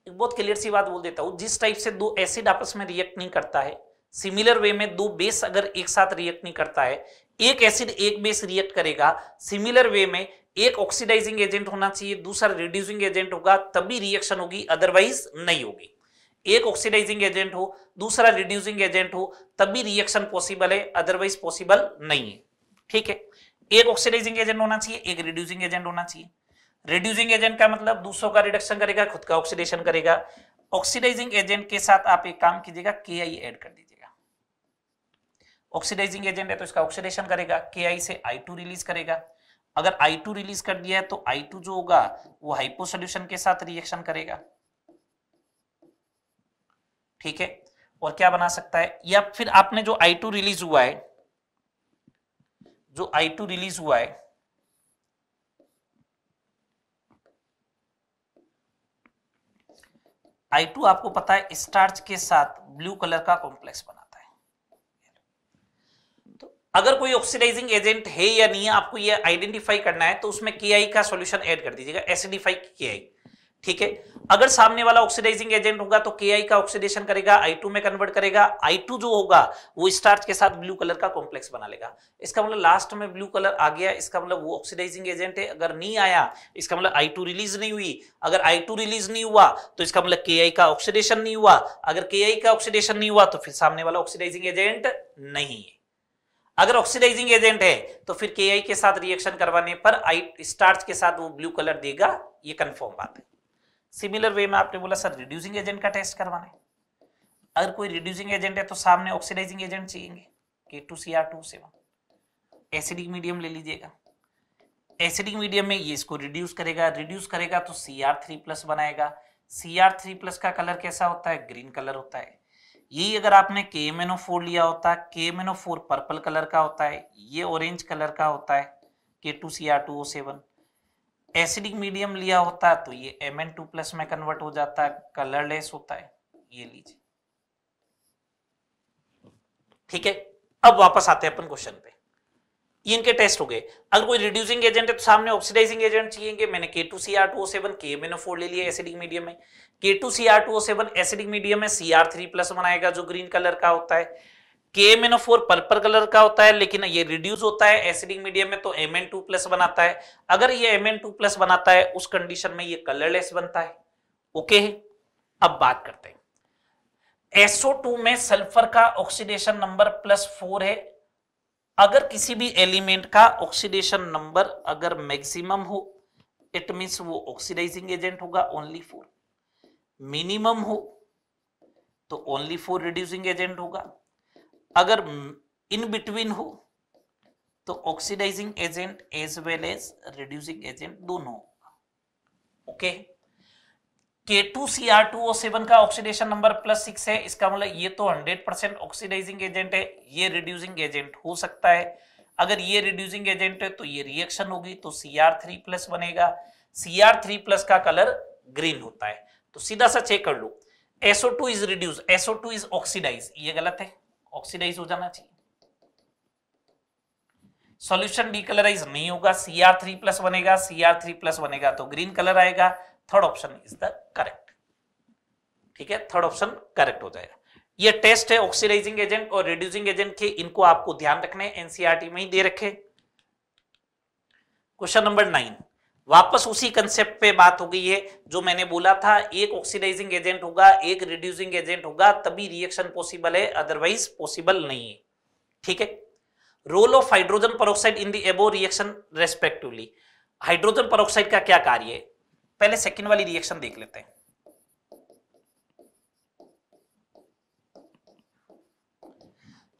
एक बहुत क्लियर सी बात बोल देता हूँ, जिस टाइप से दो एसिड आपस में रिएक्ट नहीं करता है सिमिलर वे में दो बेस अगर एक साथ रिएक्ट नहीं करता है, एक एसिड एक बेस रिएक्ट करेगा सिमिलर वे में एक ऑक्सीडाइजिंग एजेंट होना चाहिए, दूसरा रिड्यूसिंग एजेंट होगा, तभी रिएक्शन होगी अदरवाइज़ नहीं होगी। एक ऑक्सीडाइजिंग एजेंट हो, दूसरा रिड्यूसिंग एजेंट हो, तभी रिएक्शन पॉसिबल है अदरवाइज़ पॉसिबल नहीं है। ठीक है? एक ऑक्सीडाइजिंग एजेंट होना चाहिए, एक रिड्यूसिंग एजेंट होना चाहिए। रिड्यूसिंग एजेंट का मतलब दूसरों का रिडक्शन करेगा, खुद का ऑक्सीडेशन करेगा। ऑक्सीडाइजिंग एजेंट के साथ आप एक काम कीजिएगा के आई एड कर दीजिएगा। ऑक्सीडाइजिंग एजेंट है तो इसका ऑक्सीडेशन करेगा के आई से आई टू रिलीज़ करेगा। अगर आई टू रिलीज़ कर दिया है तो आई टू जो होगा, वो हाइपो सोल्यूशन के साथ रिएक्शन करेगा। ठीक है? और क्या बना सकता है? या फिर आपने जो आई टू रिलीज़ हुआ है, जो आई टू रिलीज़ हुआ है आई टू आपको पता है, स्टार्च के साथ ब्लू कलर का कॉम्प्लेक्स बनाता है। तो अगर कोई ऑक्सीडाइजिंग एजेंट है या नहीं है, आपको ये आइडेंटिफाई करना है तो उसमें के का सॉल्यूशन ऐड कर दीजिएगा एसिडिफाई के ठीक है? अगर सामने वाला ऑक्सीडाइजिंग एजेंट होगा तो के का ऑक्सीडेशन करेगा I2 में कन्वर्ट करेगा I2 जो होगा, वो स्टार्च के साथ ब्लू कलर का कॉम्प्लेक्स बना लेगा। इसका मतलब लास्ट में ब्लू कलर आ गया, इसका मतलब वो ऑक्सीडाइजिंग एजेंट है, अगर नहीं आया, इसका मतलब I2 रिलीज़ नहीं हुई। अगर I2 रिलीज़ नहीं हुआ तो इसका मतलब के का ऑक्सीडेशन नहीं हुआ। अगर के का ऑक्सीडेशन नहीं हुआ तो फिर सामने वाला ऑक्सीडाइजिंग एजेंट नहीं है। अगर ऑक्सीडाइजिंग एजेंट है तो फिर के के साथ रिएक्शन करवाने पर आई स्टार्च के साथ वो ब्लू कलर देगा, ये कंफर्म बात है। सिमिलर वे में आपने बोला, सर रिड्यूसिंग एजेंट का टेस्ट करवाना है। अगर कोई रिड्यूसिंग एजेंट है तो सामने ऑक्सीडाइजिंग एजेंट चाहिए K two C R two seven acidic medium ले लीजिएगा। एसिडिक मीडियम में ये इसको रिड्यूस करेगा रिड्यूस करेगा तो सी आर थ्री प्लस बनाएगा। सी आर थ्री प्लस का कलर कैसा होता है? ग्रीन कलर होता है। यही अगर आपने के एम एन ओ फोर लिया होता K M N O four purple colour का होता है। ये ऑरेंज कलर का होता है K two C R two O seven acidic medium लिया होता तो ये एम एन टू प्लस में कन्वर्ट हो जाता है कलरलेस होता है, ये लीजिए। ठीक है, अब वापस आते हैं अपन क्वेश्चन पे। ये इनके टेस्ट हो गए। अगर कोई रिड्यूसिंग एजेंट है तो सामने ऑक्सीडाइजिंग एजेंट चाहिए मैंने K two C R two O seven K M N O four ले लिया एसिडिक मीडियम में। K two C R two O seven acidic medium में सी आर थ्री प्लस बनाएगा, जो ग्रीन कलर का होता है। के फोर पर्पल कलर का होता है, लेकिन ये रिड्यूस होता है एसिडिक मीडियम में तो टू प्लस बनाता है। अगर ये टू प्लस बनाता है, उस कंडीशन में ये कलरलेस बनता है। ओके अब बात करते हैं। SO2 में सल्फ़र का ऑक्सीडेशन नंबर प्लस फोर है। अगर किसी भी एलिमेंट का ऑक्सीडेशन नंबर अगर मैक्सिमम हो इट मीन्स वो ऑक्सीडाइजिंग एजेंट होगा ओनली फोर मिनिमम हो तो ओनली फोर रिड्यूसिंग एजेंट होगा। अगर इन बिटवीन हो तो oxidizing agent as well as reducing agent दोनों okay K two C R two O seven का ऑक्सीडेशन नंबर प्लस सिक्स है, इसका मतलब ये तो हंड्रेड परसेंट ऑक्सीडाइजिंग एजेंट है, ये रिड्यूसिंग एजेंट हो सकता है। अगर ये रिड्यूसिंग एजेंट है तो ये रिएक्शन होगी तो सी आर थ्री प्लस बनेगा। सी आर थ्री प्लस का कलर ग्रीन होता है। तो सीधा सा चेक कर लो। SO two is reduce SO two is oxidize ये गलत है। ऑक्सीडाइज हो जाना चाहिए। सॉल्यूशन डीकलराइज नहीं होगा सी आर थ्री प्लस बनेगा सी आर थ्री प्लस बनेगा तो ग्रीन कलर आएगा। Third option is the correct ठीक है? थर्ड ऑप्शन करेक्ट हो जाएगा। ये टेस्ट है ऑक्सीडाइजिंग एजेंट और रिड्यूसिंग एजेंट के, इनको आपको ध्यान रखने एनसीआरटी में ही दे रखे। क्वेश्चन नंबर नाइन वापस उसी कंसेप्ट पे बात हो गई है, जो मैंने बोला था, एक ऑक्सीडाइजिंग एजेंट होगा, एक रिड्यूसिंग एजेंट होगा, तभी रिएक्शन पॉसिबल है अदरवाइज़ पॉसिबल नहीं है। ठीक है? Role of hydrogen peroxide in the above reaction respectively hydrogen peroxide का क्या कार्य है? पहले सेकेंड वाली रिएक्शन देख लेते हैं।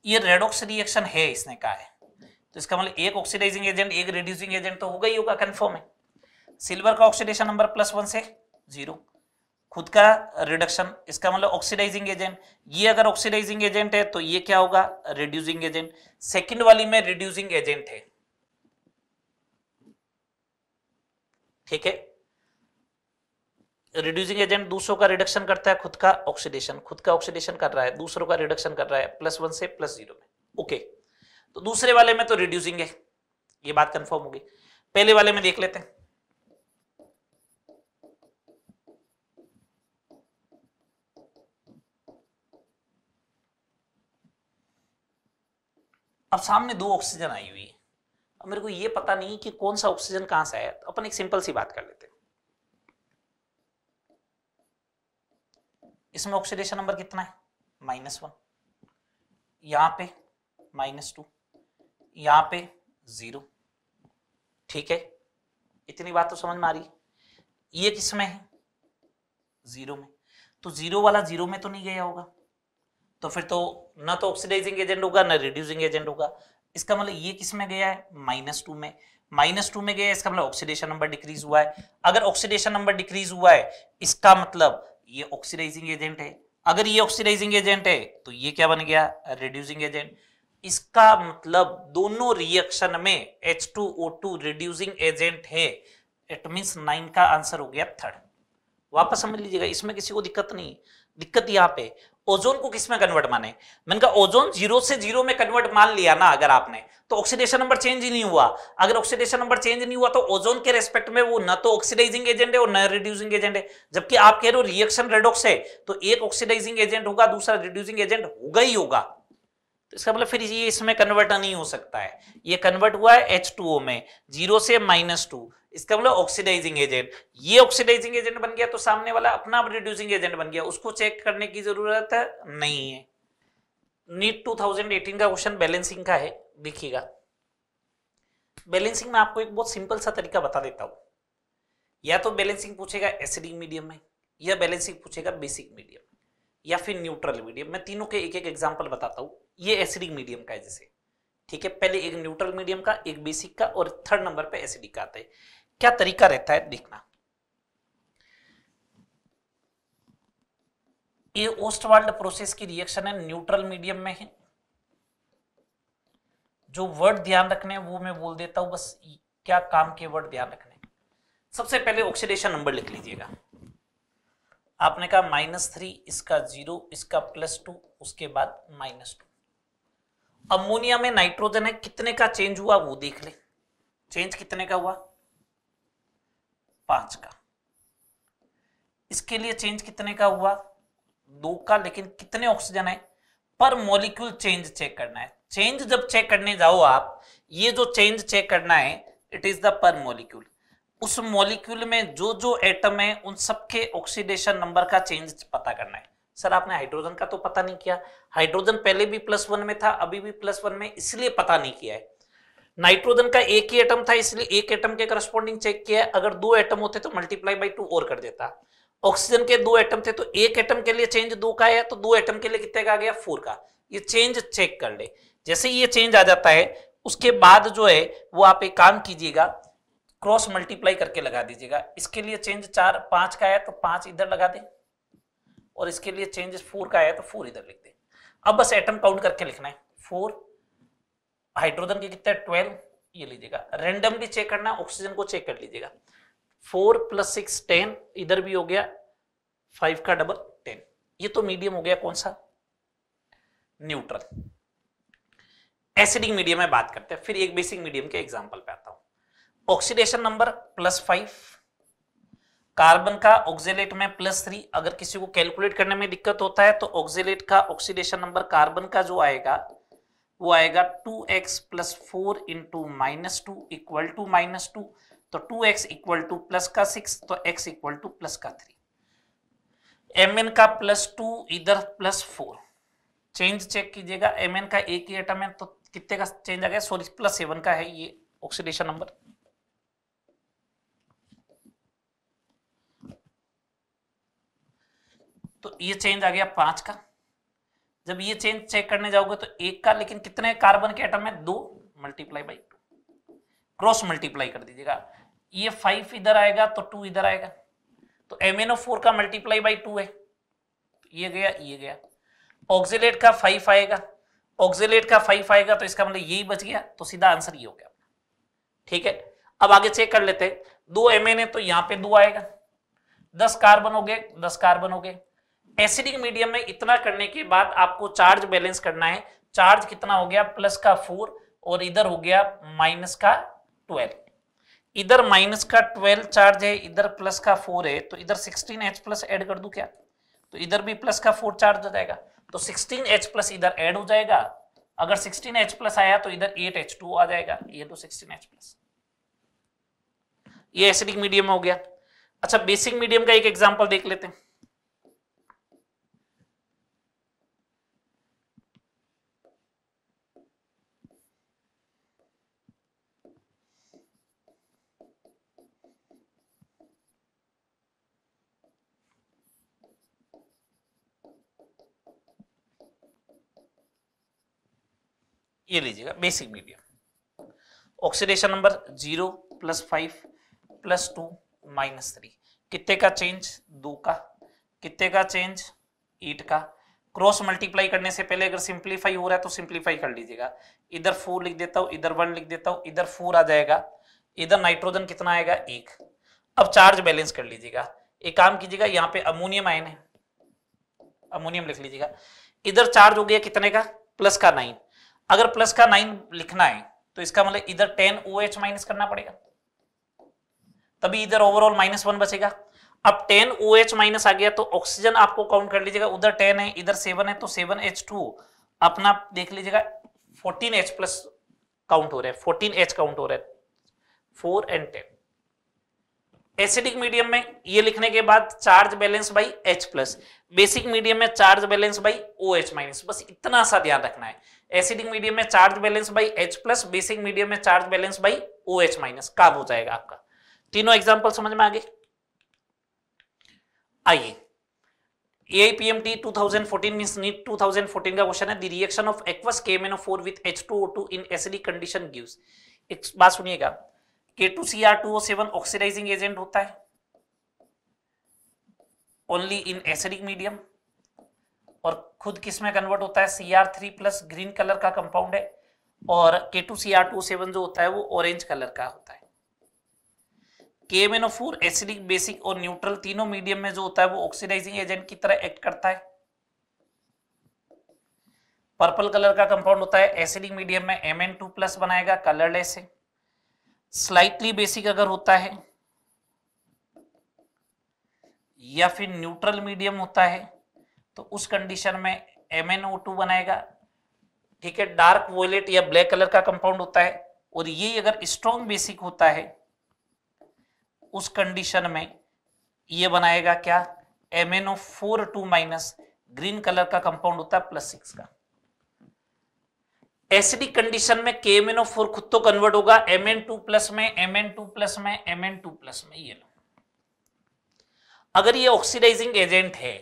ये रेडॉक्स रिएक्शन है, इसने कहा है। तो इसका मतलब एक ऑक्सीडाइजिंग एजेंट एक रिड्यूसिंग एजेंट तो होगा ही होगा कंफर्म है। सिल्वर का ऑक्सीडेशन नंबर प्लस वन से ज़ीरो खुद का रिडक्शन इसका मतलब ऑक्सीडाइजिंग एजेंट ये अगर ऑक्सीडाइजिंग एजेंट है तो ये क्या होगा? रिड्यूसिंग एजेंट सेकंड वाली में रिड्यूसिंग एजेंट है। ठीक है? रिड्यूसिंग एजेंट दूसरों का रिडक्शन करता है, खुद का ऑक्सीडेशन खुद का ऑक्सीडेशन कर रहा है, दूसरों का रिडक्शन कर रहा है प्लस वन से प्लस ज़ीरो में। ओके तो दूसरे वाले में तो रिड्यूसिंग है। ये बात कंफर्म होगी। पहले वाले में देख लेते हैं। अब सामने दो ऑक्सीजन आई हुई। है अब मेरे को ये पता नहीं कि कौन सा ऑक्सीजन कहाँ से आया। तो अपन एक सिंपल सी बात कर लेते हैं। इसमें ऑक्सीडेशन नंबर कितना है? माइनस वन यहाँ पे माइनस टू यहाँ पे ज़ीरो ठीक है? इतनी बात तो समझ में आ रही है। ये किसमें है? ज़ीरो में। तो ज़ीरो वाला ज़ीरो में तो नहीं गया होगा। तो फिर तो ना तो ऑक्सीडाइजिंग एजेंट होगा, ना रिड्यूसिंग एजेंट होगा। इसका मतलब ये किसमें गया है? माइनस टू में। माइनस टू में गया इसका मतलब ऑक्सीडेशन नंबर डिक्रीज हुआ है। अगर ऑक्सीडेशन नंबर डिक्रीज हुआ है, इसका मतलब ये ऑक्सीडाइजिंग एजेंट है। अगर ये ऑक्सीडाइजिंग एजेंट है तो ये क्या बन गया? रिड्यूसिंग एजेंट इसका मतलब दोनों रिएक्शन में H2O2 रिड्यूसिंग एजेंट है। इट मींस नाइन का आंसर हो गया थर्ड वापस समझ लीजिएगा, इसमें किसी को दिक्कत नहीं दिक्कत यहाँ पे ओजोन को किसमें कन्वर्ट माने? मैंने कहा, ओजोन ज़ीरो से ज़ीरो में कन्वर्ट मान लिया ना अगर आपने तो ऑक्सीडेशन नंबर चेंज ही नहीं हुआ। अगर ऑक्सीडेशन नंबर चेंज नहीं हुआ तो ओजोन के रेस्पेक्ट में वो न तो ऑक्सीडाइजिंग एजेंट है और न रिड्यूसिंग एजेंट है। जबकि आप कह रहे हो रिएक्शन रेडोक्स है तो एक ऑक्सीडाइजिंग एजेंट होगा, दूसरा रिड्यूसिंग एजेंट होगा ही होगा। तो इसका मतलब फिर ये इसमें कन्वर्ट नहीं हो सकता है। ये कन्वर्ट हुआ है एच में, ज़ीरो से माइनस टू इसका मतलब ऑक्सीडाइजिंग एजेंट ये ऑक्सीडाइजिंग एजेंट बन गया तो सामने वाला अपना रिड्यूसिंग एजेंट बन गया। उसको चेक करने की ज़रूरत नहीं है। नीट 2018 का क्वेश्चन बैलेंसिंग का है। देखिएगा। बैलेंसिंग में आपको एक बहुत सिंपल सा तरीका बता देता हूँ। या तो बैलेंसिंग पूछेगा एसिडिक मीडियम में, या बैलेंसिंग पूछेगा बेसिक मीडियम या फिर न्यूट्रल मीडियम मैं तीनों के एक एक एग्ज़ाम्पल बताता हूँ। ये एसिडिक मीडियम का है जैसे। ठीक है? पहले एक न्यूट्रल मीडियम का, एक बेसिक का और थर्ड नंबर पे एसिडिक का आता है। क्या तरीका रहता है देखना? ये ओस्टवाल्ड प्रोसेस की रिएक्शन है न्यूट्रल मीडियम में है। जो वर्ड ध्यान रखने वो मैं बोल देता हूँ, बस क्या काम के वर्ड ध्यान रखने सबसे पहले ऑक्सीडेशन नंबर लिख लीजिएगा। आपने कहा माइनस थ्री इसका ज़ीरो इसका प्लस टू उसके बाद माइनस टू अमोनिया में नाइट्रोजन है, कितने का चेंज हुआ वो देख ले। चेंज कितने का हुआ? पाँच का। इसके लिए चेंज कितने का हुआ? दो का, लेकिन कितने ऑक्सीजन है पर मॉलिक्यूल चेंज चेक करना है। चेंज जब चेक करने जाओ आप, ये जो चेंज चेक करना है it is the per molecule उस मॉलिक्यूल में जो जो एटम है, उन सबके ऑक्सीडेशन नंबर का चेंज पता करना है। सर आपने हाइड्रोजन का तो पता नहीं किया। हाइड्रोजन पहले भी प्लस वन में था, अभी भी प्लस वन में, इसलिए पता नहीं किया है। नाइट्रोजन का एक ही एटम था, इसलिए एक एटम के करस्पॉन्डिंग चेक किया। अगर दो एटम होते तो मल्टीप्लाई बाई टू और कर देता। ऑक्सीजन के दो एटम थे तो एक एटम के लिए चेंज दो का है तो दो एटम के लिए कितने का आ गया? फोर का। ये चेंज चेक कर ले। जैसे ये चेंज आ जाता है, उसके बाद जो है, वो आप एक काम कीजिएगा क्रॉस मल्टीप्लाई करके लगा दीजिएगा। इसके लिए चेंज चार, पाँच का है तो पाँच इधर लगा दे। और इसके लिए चेंज फोर का है तो फोर इधर लिख दे। अब बस एटम काउंट करके लिखना है। फोर हाइड्रोजन के कितने? ट्वेल्व। ये लीजिएगा। रेंडमली चेक करना, ऑक्सीजन को चेक कर लीजिएगा। Four plus six, ten. इधर भी हो गया, फाइव का डबल, टेन। ये तो मीडियम हो गया कौन सा? न्यूट्रल। एसिडिक मीडियम में बात करते हैं। फिर एक बेसिक मीडियम के एग्जांपल पे आता हूँ। Oxidation number plus five. Carbon का ऑक्सीलेट में प्लस थ्री। अगर किसी को कैलकुलेट करने में दिक्कत होता है तो ऑक्सीलेट का, ऑक्सीडेशन नंबर कार्बन का जो आएगा वो आएगा two X plus four into minus two equal to minus two तो two X equal to plus का सिक्स तो एक्स इक्वल टू प्लस का थ्री एम एन का प्लस टू इधर प्लस फोर चेंज चेक कीजिएगा एम एन का एक ही atom है तो कितने का चेंज आ गया? सॉरी प्लस सेवन का है ये ऑक्सीडेशन नंबर तो ये चेंज आ गया पाँच का। जब ये चेंज चेक करने जाओगे तो एक का लेकिन कितने कार्बन के एटम है दो multiply by two cross multiply कर दीजिएगा। ये फाइव इधर आएगा तो टू इधर आएगा। तो एमएनओ फोर का मल्टीप्लाई बाई टू है। ये गया ये गया। ऑक्सीलेट का फाइव आएगा। ऑक्सीलेट का फाइव आएगा तो इसका मतलब यही बच गया। तो सीधा आंसर ये हो गया। ठीक है? अब आगे चेक कर लेते हैं। दो एम तो यहाँ पे दो आएगा। दस कार्बन हो गए, दस कार्बन हो गए। एसिडिक मीडियम में इतना करने के बाद आपको चार्ज बैलेंस करना है। चार्ज कितना हो गया? प्लस का फोर और इधर हो गया माइनस का ट्वेल्व इधर माइनस का ट्वेल्व चार्ज है, इधर प्लस का फोर है तो इधर सिक्सटीन एच प्लस एड कर दू क्या? तो इधर भी प्लस का फोर चार्ज हो जाएगा। तो सिक्सटीन एच प्लस इधर एड हो जाएगा। अगर 16 एच प्लस आया तो इधर 8 एच टू आ जाएगा। ये तो 16 एच प्लस ये एसिडिक मीडियम हो गया। अच्छा बेसिक मीडियम का एक एग्ज़ाम्पल देख लेते हैं। ये लीजिएगा basic medium oxidation number zero plus five plus two minus three कितने का चेंज दो का। कितने का चेंज एट का। क्रॉस मल्टीप्लाई करने से पहले अगर सिंप्लीफाई हो रहा है तो सिंप्लीफाई कर लीजिएगा। इधर फोर लिख देता हूँ, इधर वन लिख देता हूँ, इधर फोर आ जाएगा। इधर नाइट्रोजन कितना आएगा? एक। अब चार्ज बैलेंस कर लीजिएगा। एक काम कीजिएगा, यहाँ पे अमोनियम आयन है। अमोनियम लिख लीजिएगा। इधर चार्ज हो गया कितने का? प्लस का नाइन अगर प्लस का नाइन लिखना है तो इसका मतलब इधर टेन ओ एच माइनस करना पड़ेगा। तभी इधर ओवरऑल माइनस वन बचेगा। अब टेन ओ एच माइनस आ गया तो ऑक्सीजन आपको काउंट कर लीजिएगा। उधर टेन है, इधर सेवन है तो सेवन एच टू अपना देख लीजिएगा फोर्टीन एच प्लस काउंट हो रहा है फोर्टीन एच काउंट हो रहा है। Four and ten acidic medium में ये लिखने के बाद charge balance by H plus basic medium में charge balance by O H minus बस इतना सा ध्यान रखना है। एसिडिक मीडियम में charge balance by H plus basic medium में charge balance by O H minus काब हो जाएगा आपका? तीनों एग्ज़ाम्पल समझ में आगे आइए। AIPMT 2014 means NEET 2014 का क्वेश्चन है। The reaction of aqueous KMNO4 with H2O2 in acidic condition gives. एक बात सुनिएगा। K2Cr2O7 ऑक्सीडाइजिंग एजेंट होता है। ओनली इन एसिडिक मीडियम और खुद किसमें कन्वर्ट होता है? C R three plus green colour का कंपाउंड है। और K two C R two seven जो होता है, वो ऑरेंज कलर का होता है। के फोर एसिडिक बेसिक और न्यूट्रल तीनों मीडियम में जो होता है, वो ऑक्सीडाइजिंग एजेंट की तरह एक्ट करता है। पर्पल कलर का कंपाउंड होता है। एसिडिक मीडियम में एम एन टू प्लस बनाएगा कलरलेस से स्लाइटली बेसिक अगर होता है, या फिर न्यूट्रल मीडियम होता है तो उस कंडीशन में MnO2 बनाएगा। ठीक है डार्क वोलेट या ब्लैक कलर का कंपाउंड होता है, और ये अगर स्ट्रॉन्ग बेसिक होता है, उस कंडीशन में ये बनाएगा क्या? MnO4 two minus green colour का कंपाउंड होता है प्लस सिक्स का। एसिडिक कंडीशन में KMnO4 खुद तो कन्वर्ट होगा Mn2 प्लस में Mn2 प्लस में Mn2 प्लस में, ये लो। अगर ये ऑक्सीडाइजिंग एजेंट है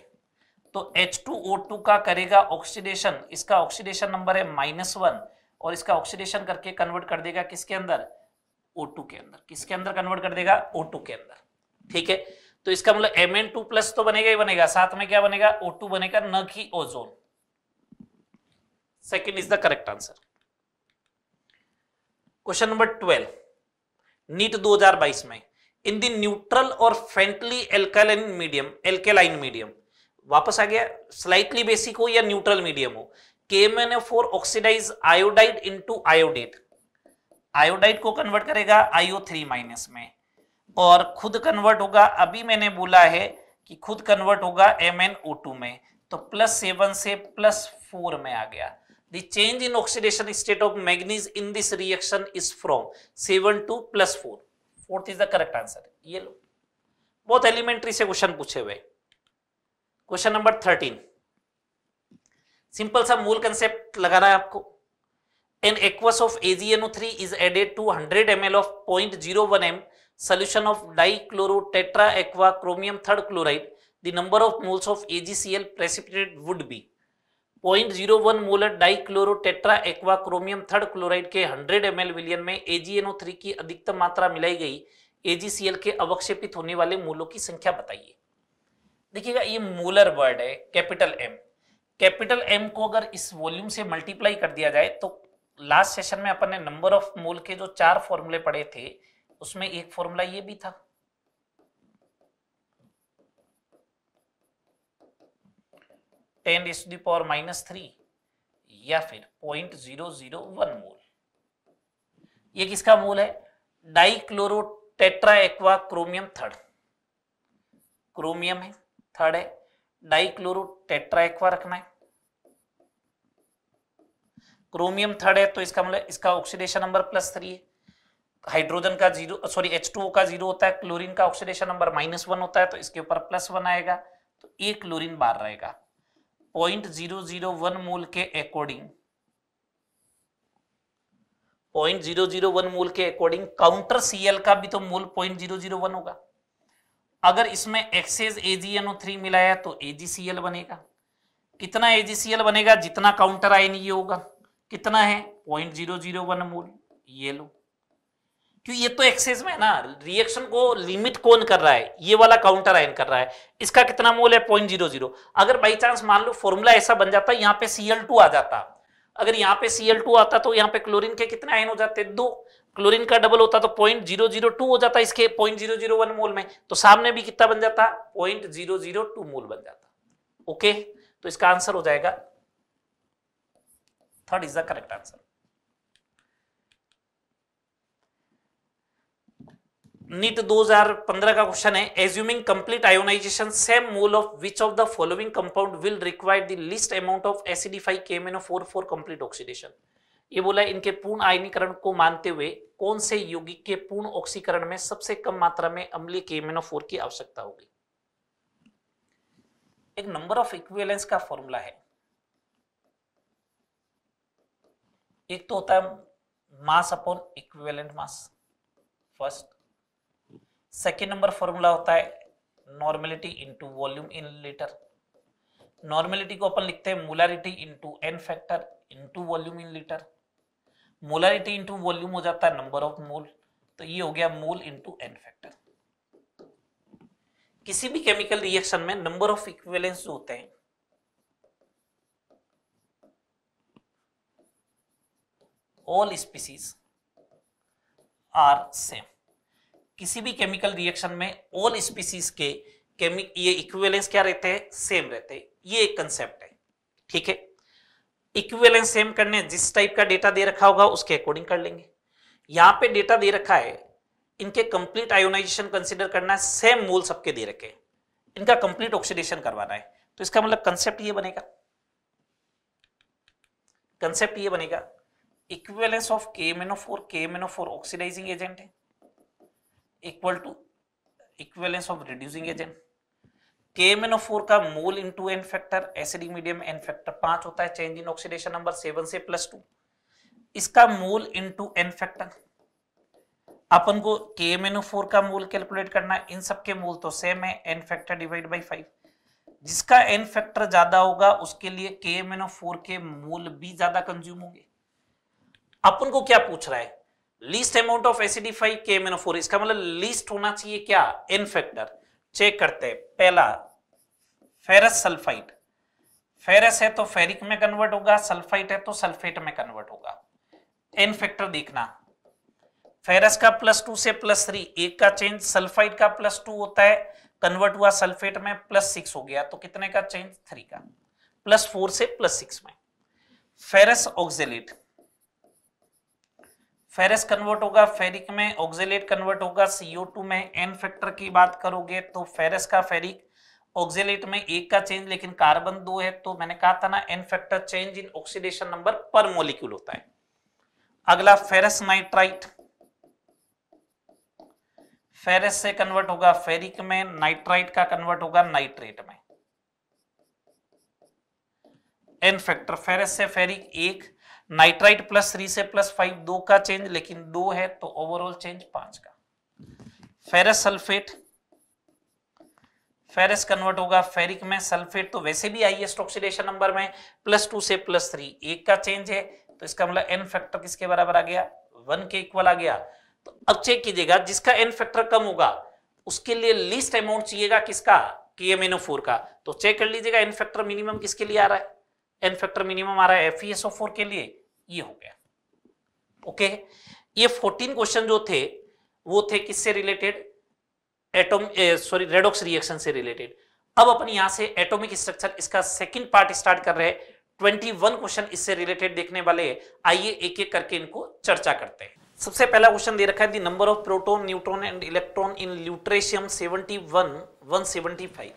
तो H2O2 का करेगा ऑक्सीडेशन इसका ऑक्सीडेशन नंबर है माइनस वन और इसका ऑक्सीडेशन करके कन्वर्ट कर देगा किसके अंदर? O2 के अंदर। किसके अंदर कन्वर्ट कर देगा? O2 के अंदर। ठीक है? तो इसका मतलब एम एन टू प्लस तो बनेगा ही बनेगा। साथ में क्या बनेगा? O2 बनेगा न कि ozone second is the correct answer question number twelve NEET 2022 में इन द न्यूट्रल और faintly alkaline medium alkaline medium वापस आ गया स्लाइटली बेसिक हो या न्यूट्रल मीडियम हो KMnO4 oxidise iodide into iodate iodide को कन्वर्ट करेगा आईओ माइनस में, और खुद कन्वर्ट होगा, अभी मैंने बोला है कि खुद कन्वर्ट होगा MnO2 में तो प्लस सेवन से प्लस फोर में आ गया। The change in oxidation state of manganese in this reaction is from seven to plus four fourth is the correct answer ये लो बहुत एलिमेंट्री से क्वेश्चन पूछे हुए। क्वेश्चन नंबर थर्टीन सिंपल सा मूल कंसेप्ट लगाना है आपको। An aqueous of AgNO3 is added to 100 ml of 0.01 m solution of dichlorotetra chromium third chloride. The number of moles of AgCl precipitated would be 0.01 molar dichlorotetra aqua chromium third chloride के 100 ml विलियन में AgNO3 की अधिकतम मात्रा मिलाई गई। AgCl के अवक्षेपित होने वाले मूलों की संख्या बताइए। देखिएगा, ये मोलर वर्ड है, कैपिटल एम कैपिटल एम को अगर इस वॉल्यूम से मल्टीप्लाई कर दिया जाए तो लास्ट सेशन में अपन ने नंबर ऑफ़ मोल के जो चार फॉर्मूले पढ़े थे, उसमें एक फॉर्मूला ये भी था। Ten is the power minus three या फिर point zero zero one mole ये किसका मोल है? Dichloro tetra aqua chromium third chromium है थर्ड है. डाइक्लोरो टेट्रा एक्वा रखना है. क्रोमियम थर्ड है तो इसका मतलब इसका ऑक्सीडेशन नंबर प्लस थ्री है. हाइड्रोजन का ज़ीरो सॉरी एच टू का ज़ीरो होता है क्लोरीन का ऑक्सीडेशन नंबर माइनस वन होता है तो इसके ऊपर प्लस वन आएगा तो एक क्लोरीन बार रहेगा. Point zero zero one mole के according point zero zero one mole के अकॉर्डिंग काउंटर सीएल का भी तो mole point zero zero one होगा। अगर इसमें एक्सेज एजीएनओ थ्री मिलाया तो एजीसीएल बनेगा। कितना एजीसीएल बनेगा? जितना काउंटर आयन ये होगा। कितना है? Point zero zero one mole. ये लो। क्यों ये तो एक्सेस में है ना रिएक्शन को लिमिट कौन कर रहा है? ये वाला काउंटर आयन कर रहा है। इसका कितना मोल है? पॉइंट ज़ीरो ज़ीरो अगर बाई चांस मान लो फॉर्मूला ऐसा बन जाता, यहाँ पे सीएल टू आ जाता। अगर यहाँ पे सीएल टू आता तो यहाँ पे क्लोरीन के कितने आयन हो जाते? दो। क्लोरीन का डबल होता तो पॉइंट ज़ीरो ज़ीरो टू हो जाता इसके point zero zero one mole में। तो सामने भी कितना बन जाता? Point zero zero two mole बन जाता। ओके तो इसका आंसर हो जाएगा। Third is the correct answer NEET 2015 का क्वेश्चन है. Assuming complete ionisation same mole of which of the following compound will require the least amount of acidify KMNO4 for complete oxidation ये बोला इनके पूर्ण आयनीकरण को मानते हुए कौन से यौगिक के पूर्ण ऑक्सीकरण में सबसे कम मात्रा में अम्लीय केएमएनओ4 की आवश्यकता होगी? एक नंबर ऑफ़ इक्विवेलेंस का फॉर्मूला है. एक तो होता है mass upon equivalent mass first second number formula होता है normality into volume in litre normality को अपन लिखते हैं molarity into N factor into volume in litre molarity into volume हो जाता है नंबर ऑफ़ मोल तो ये हो गया मोल इंटू एन फैक्टर किसी भी केमिकल रिएक्शन में नंबर ऑफ़ इक्विवेलेंस जो होते हैं ऑल स्पीसीज आर सेम किसी भी केमिकल रिएक्शन में ऑल स्पीसीज के ये इक्विवेलेंस क्या रहते हैं? सेम रहते हैं। ये एक कंसेप्ट है। ठीक है? इक्विवेलेंस सेम करने, जिस टाइप का डेटा दे रखा होगा, उसके अकॉर्डिंग कर लेंगे। यहाँ पे डेटा दे रखा है, इनके कंप्लीट आयोनाइजेशन कंसिडर करना है सेम मोल सबके दे रखे इनका कंप्लीट ऑक्सीडेशन करवाना है। तो इसका मतलब कंसेप्ट ये बनेगा। कंसेप्ट ये बनेगा। Equivalents of KMnO4 KMnO4 oxidising agent है। Equal to equivalents of reducing agent KMnO4 का mole into N factor acidic medium N factor पाँच होता है change in oxidation number seven से प्लस टू इसका मोल इनटू एन फैक्टर अपन को KMnO4 का मोल कैलकुलेट करना है, इन सबके मोल तो सेम है N factor divide by five जिसका एन फैक्टर ज़्यादा होगा, उसके लिए KMnO4 के मोल भी ज़्यादा कंज्यूम होंगे. अपन को क्या पूछ रहा है? लीस्ट अमाउंट ऑफ़ एसिडिफाई के फोर इसका मतलब लीस्ट होना चाहिए क्या? एन फैक्टर चेक करते हैं। पहला फेरस सल्फाइड फेरस है तो फेरिक में कन्वर्ट होगा सल्फाइट है तो सल्फेट में कन्वर्ट होगा। एन फैक्टर देखना। फेरस का प्लस टू से प्लस थ्री एक का चेंज सल्फाइड का प्लस टू होता है कन्वर्ट हुआ सल्फेट में प्लस सिक्स हो गया। तो कितने का चेंज थ्री का। प्लस फोर से प्लस सिक्स में। फेरस ऑक्जेलेट फेरस कन्वर्ट होगा फेरिक में ऑक्जेलेट कन्वर्ट होगा CO2 में एन फैक्टर की बात करोगे तो फेरस का फेरिक ऑक्जेलेट में एक का चेंज लेकिन कार्बन दो है तो मैंने कहा था ना N factor change in oxidation number पर मोलिक्यूल होता है। अगला फेरस नाइट्राइट फेरस से कन्वर्ट होगा फेरिक में नाइट्राइट का कन्वर्ट होगा नाइट्रेट में। एन फैक्टर फेरस से फेरिक एक नाइट्राइट प्लस थ्री से प्लस फाइव दो का चेंज, लेकिन दो है तो ओवरऑल चेंज पाँच का। फेरस सल्फेट फेरस कन्वर्ट होगा फेरिक में सल्फेट तो वैसे भी हाईएस्ट ऑक्सीडेशन नंबर में प्लस टू से प्लस थ्री एक का चेंज है तो इसका मतलब एन फैक्टर किसके बराबर आ गया? वन के इक्वल आ गया। तो अब चेक कीजिएगा, जिसका एन फैक्टर कम होगा, उसके लिए लिस्ट अमाउंट चाहिएगा किसका? के का। तो चेक कर लीजिएगा एन फैक्टर मिनिमम किसके लिए आ रहा है? एन फैक्टर मिनिमम आ रहा है एफ़ के लिए, ये हो गया। ओके ये 14 क्वेश्चन जो थे, वो थे किससे related atom sorry redox reaction से रिलेटेड अब अपन यहाँ से एटॉमिक स्ट्रक्चर इसका सेकंड पार्ट स्टार्ट कर रहे हैं। 21 क्वेश्चन इससे रिलेटेड देखने वाले आइए एक एक करके इनको चर्चा करते हैं। सबसे पहला क्वेश्चन दे रखा है the number of proton neutron and electron in lutetium 71 175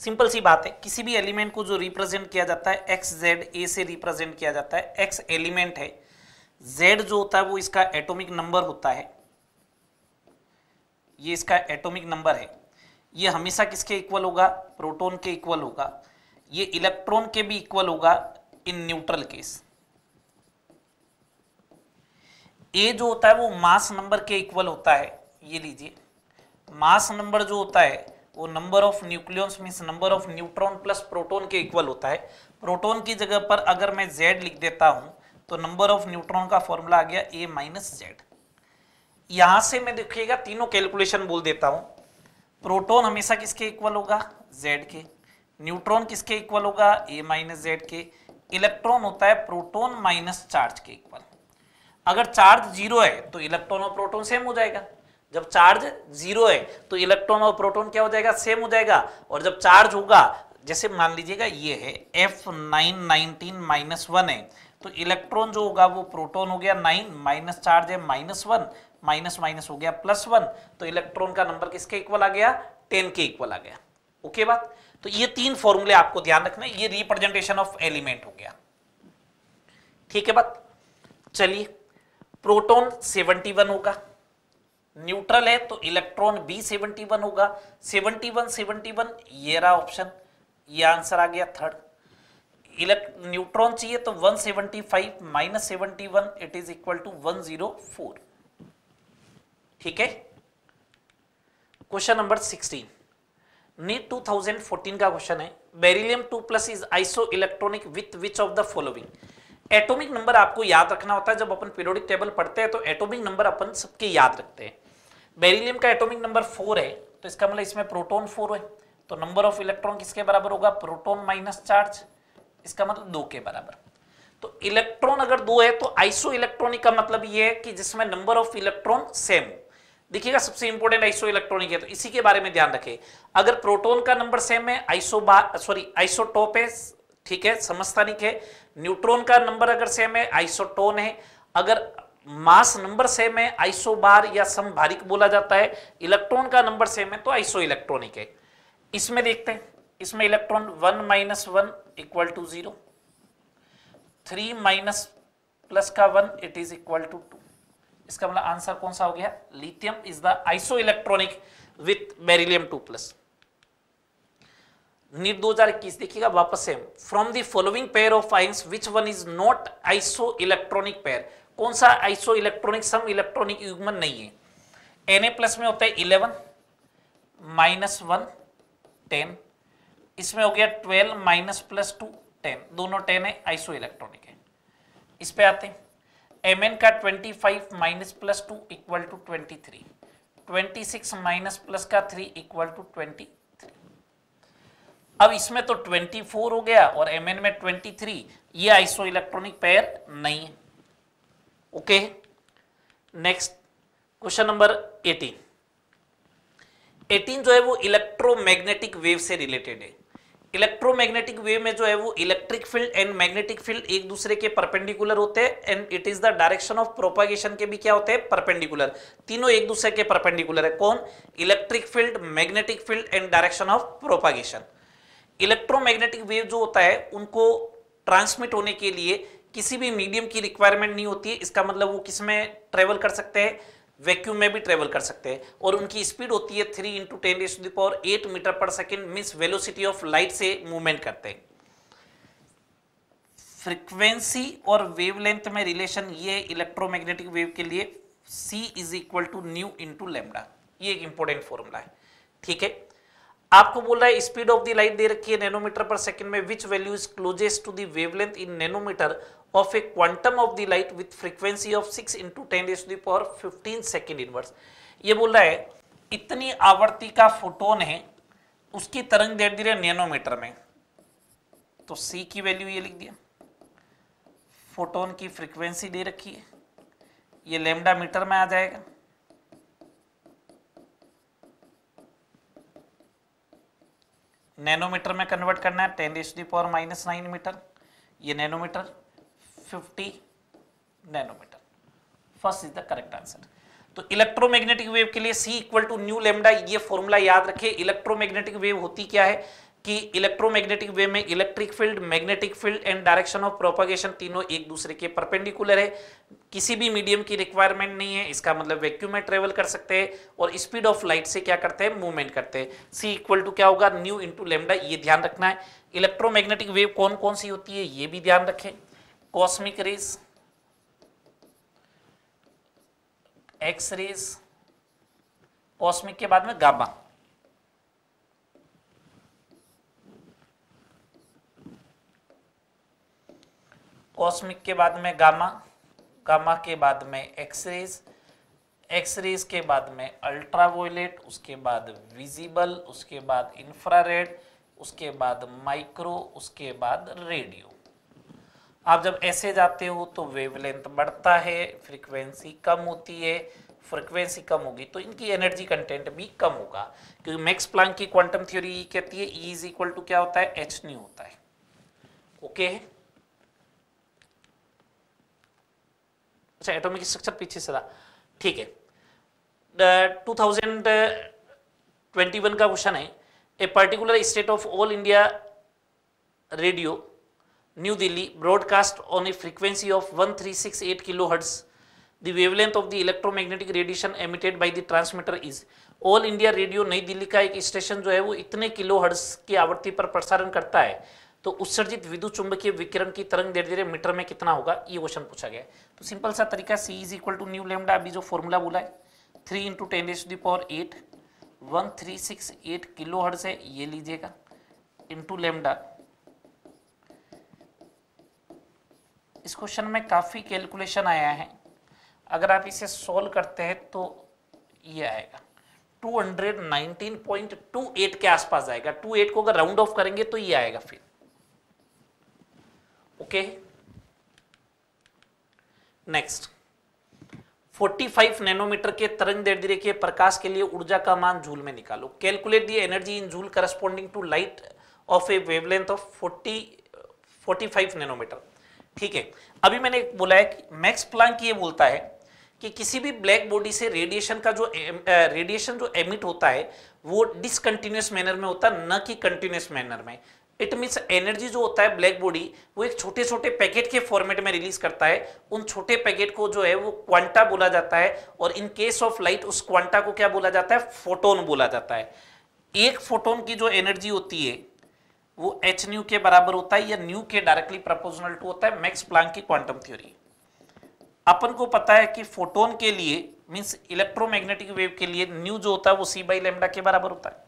simple सी बात है, किसी भी एलिमेंट को जो रिप्रेजेंट किया जाता है एक्स जेड ए से रिप्रेजेंट किया जाता है एक्स एलिमेंट है जेड जो होता है वो इसका एटॉमिक नंबर होता है। ये इसका एटॉमिक नंबर है। ये हमेशा किसके इक्वल होगा? प्रोटॉन के इक्वल होगा। ये इलेक्ट्रॉन के भी इक्वल होगा इन न्यूट्रल केस। ए जो होता है वो मास नंबर के इक्वल होता है, ये लीजिए। मास नंबर जो होता है वो number of nucleons means number of neutron plus proton के इक्वल होता है। प्रोटॉन की जगह पर अगर मैं जेड लिख देता हूँ तो नंबर ऑफ़ न्यूट्रॉन का फॉर्मूला आ गया ए माइनस जेड यहाँ से मैं देखिएगा, तीनों कैलकुलेशन बोल देता हूँ। प्रोटोन हमेशा किसके इक्वल होगा? जेड के। न्यूट्रॉन किसके इक्वल होगा? ए माइनस जेड के। इलेक्ट्रॉन होता है प्रोटोन माइनस चार्ज के इक्वल अगर चार्ज ज़ीरो है तो इलेक्ट्रॉन और प्रोटोन सेम हो जाएगा। जब चार्ज ज़ीरो है तो इलेक्ट्रॉन और प्रोटॉन क्या हो जाएगा? सेम हो जाएगा। और जब चार्ज होगा, जैसे मान लीजिएगा, ये है F nine nineteen minus one है। तो इलेक्ट्रॉन जो होगा, वो प्रोटॉन हो गया नाइन, माइनस चार्ज है माइनस वन, माइनस माइनस हो गया प्लस वन। तो इलेक्ट्रॉन का नंबर किसके इक्वल आ गया? टेन के इक्वल आ गया। ओके बात? तो ये तीन फॉर्मूले आपको ध्यान रखना ये रिप्रेजेंटेशन ऑफ़ एलिमेंट हो गया। ठीक है बात? चलिए, प्रोटॉन 71 होगा। न्यूट्रल है तो इलेक्ट्रॉन बी सेवेंटी वन होगा। 71 71 ये रहा ऑप्शन। ये आंसर आ गया थर्ड। न्यूट्रॉन चाहिए तो 175 minus seventy it is equal to 104 ठीक है? क्वेश्चन नंबर 16 नीट 2014 का क्वेश्चन है। Beryllium 2 plus is isoelectronic with which of the following? Atomic number आपको याद रखना होता है। जब अपन पीरियोडिक टेबल पढ़ते हैं तो एटॉमिक नंबर अपन सबके याद रखते हैं। बेरिलियम का एटॉमिक नंबर फोर है तो इसका मतलब इसमें प्रोटॉन फोर है। तो नंबर ऑफ़ इलेक्ट्रॉन किसके बराबर होगा? प्रोटॉन माइनस चार्ज, इसका मतलब दो के बराबर। तो इलेक्ट्रॉन अगर दो है तो आइसो इलेक्ट्रॉनिक का मतलब ये है कि जिसमें नंबर ऑफ़ इलेक्ट्रॉन सेम हो। देखिएगा, सबसे इंपॉर्टेंट आइसो इलेक्ट्रॉनिक है तो इसी के बारे में ध्यान रखें। अगर प्रोटॉन का नंबर सेम है, आइसो सॉरी, आइसोटोप है, ठीक है, समस्थानिक है। न्यूट्रॉन का नंबर अगर सेम है, आइसोटोन है। अगर मास नंबर सेम है आइसो बार या समभारिक बोला जाता है। इलेक्ट्रॉन का नंबर सेम है तो आइसो इलेक्ट्रॉनिक है। इसमें देखते हैं। इसमें electron one minus one equal to zero, three minus plus का one it is equal to two. इसका मतलब आंसर कौन सा हो गया? Lithium is the isoelectronic with beryllium two plus. NEET 2021 देखिएगा वापस से। From the following pair of ions which one is not isoelectronic pair कौन सा आइसो इलेक्ट्रॉनिक सम इलेक्ट्रॉनिक युग्मन नहीं है। एन ए प्लस में होता है इलेवन माइनस वन टेन इसमें हो गया twelve minus plus two ten दोनों टेन है आइसो इलेक्ट्रॉनिक है। इस पे आते हैं। एम एन का twenty five minus plus two equal to twenty three twenty six minus plus का three equal to twenty three अब इसमें तो ट्वेंटी फोर हो गया और एम में ट्वेंटी थ्री ये आइसो इलेक्ट्रॉनिक पेयर नहीं है। ओके नेक्स्ट क्वेश्चन नंबर 18 18 जो है वो इलेक्ट्रोमैग्नेटिक वेव से रिलेटेड है. इलेक्ट्रोमैग्नेटिक वेव में जो है वो electric field and magnetic field एक दूसरे के परपेंडिकुलर होते हैं and it is the direction of propagation के भी क्या होते हैं? परपेंडिकुलर तीनों एक दूसरे के परपेंडिकुलर है. कौन? Electric field magnetic field and direction of propagation electromagnetic wave जो होता है, उनको ट्रांसमिट होने के लिए किसी भी मीडियम की रिक्वायरमेंट नहीं होती है इसका मतलब वो किसमें ट्रेवल कर सकते हैं वैक्यूम में भी ट्रेवल कर सकते हैं। और उनकी स्पीड होती है three into ten is to the power eight meter per second means velocity of light से मूवमेंट करते हैं। फ्रीक्वेंसी और वेवलेंथ में रिलेशन ये इलेक्ट्रोमैग्नेटिक वेव के लिए c is equal to nu into lambda ये एक इंपॉर्टेंट फॉर्मूला है। ठीक है? आपको बोल रहा है स्पीड ऑफ़ द लाइट दे रखी है नैनोमीटर पर सेकंड में which value is closest to the wavelength in nanometer of a quantum of the light with frequency of 6 into 10 raised to the power 15 second inverse. ये बोल रहा है, इतनी आवर्ती का फोटोन है, उसकी तरंग दे दी रहे नैनोमीटर में। तो c की वैल्यू ये लिख दिया। फोटोन की फ्रीक्वेंसी दे रखी है। ये लेमडा मीटर में आ जाएगा। नैनोमीटर में कन्वर्ट करना है ten H the power minus nine meter ये nanometer 50 nanometer first is the correct answer तो इलेक्ट्रोमैग्नेटिक वेव के लिए C equal to nu lambda ये फॉर्मूला याद रखिए इलेक्ट्रोमैग्नेटिक वेव होती क्या है? कि इलेक्ट्रोमैग्नेटिक वेव में electric field magnetic field and direction of propagation तीनों एक दूसरे के परपेंडिकुलर है। किसी भी मीडियम की रिक्वायरमेंट नहीं है, इसका मतलब वैक्यूम में ट्रेवल कर सकते हैं और स्पीड ऑफ़ लाइट से क्या करते हैं? मूवमेंट करते हैं। सी इक्वल टू क्या होगा? न्यू इंटू लेमडा ये ध्यान रखना है। इलेक्ट्रोमैग्नेटिक वेव कौन कौन सी होती है? ये भी ध्यान रखें। Cosmic rays X rays cosmic के बाद में गामा कॉस्मिक के बाद में गामा गामा के बाद में एक्सरेज एक्सरेज के बाद में अल्ट्रावायलेट उसके बाद विजिबल उसके बाद इंफ्रारेड उसके बाद माइक्रो उसके बाद रेडियो आप जब ऐसे जाते हो तो वेवलेंथ बढ़ता है फ्रीक्वेंसी कम होती है फ्रीक्वेंसी कम होगी तो इनकी एनर्जी कंटेंट भी कम होगा। क्योंकि मैक्स प्लांक की क्वांटम थ्योरी कहती है ई इज़ इक्वल टू क्या होता है? एच न्यू होता है। ओके? अच्छा एटॉमिक स्ट्रक्चर पीछे से था ठीक है। टू थाउज़ेंड ट्वेंटी वन का क्वेश्चन है a particular state of All India Radio New Delhi broadcast on a frequency of 1368 kilo hertz the wavelength of the electromagnetic radiation emitted by the transmitter is All India Radio नई दिल्ली का एक station जो है वो इतने kilo hertz की आवृत्ति पर प्रसारण करता है। तो उत्सर्जित विद्युत चुंबकीय विकिरण की तरंग धीरे धीरे मीटर में कितना होगा, ये क्वेश्चन पूछा गया तो सिंपल सा तरीका C is equal to nu lambda अभी जो फॉर्मूला बोला है three into ten is the power eight one three six eight kilo hertz है, ये लीजिएगा इंटू लेमडा इस क्वेश्चन में काफ़ी कैलकुलेशन आया है। अगर आप इसे सॉल्व करते हैं तो ये आएगा। 219.28 के आसपास आएगा। 28 को अगर राउंड ऑफ़ करेंगे तो ये आएगा फिर। ओके नेक्स्ट 45 नैनोमीटर के तरंग दैर्ध्य के प्रकाश के लिए ऊर्जा का मान जूल में निकालो। Calculate the energy in joule corresponding to light of a wavelength of 40 45 nanometer ठीक है, अभी मैंने बोला है कि मैक्स प्लांक ये बोलता है कि किसी भी ब्लैक बॉडी से रेडिएशन का जो रेडिएशन जो एमिट होता है, वो डिसकंटिन्यूस मैनर में होता है, न कि कंटिन्यूस मैनर में। इट मीन्स एनर्जी जो होता है ब्लैक बॉडी, वो एक छोटे छोटे पैकेट के फॉर्मेट में रिलीज़ करता है। उन छोटे पैकेट को जो है, वो क्वांटा बोला जाता है और इन केस ऑफ़ लाइट उस क्वांटा को क्या बोला जाता है? फोटोन बोला जाता है। एक फोटोन की जो एनर्जी होती है वो एच न्यू के बराबर होता है या न्यू के डायरेक्टली प्रपोजनल टू होता है मैक्स प्लांक की क्वांटम थ्योरी अपन को पता है कि फोटोन के लिए मीन्स इलेक्ट्रोमैग्नेटिक वेव के लिए न्यू जो होता है वो सी बाई लेमडा के बराबर होता है.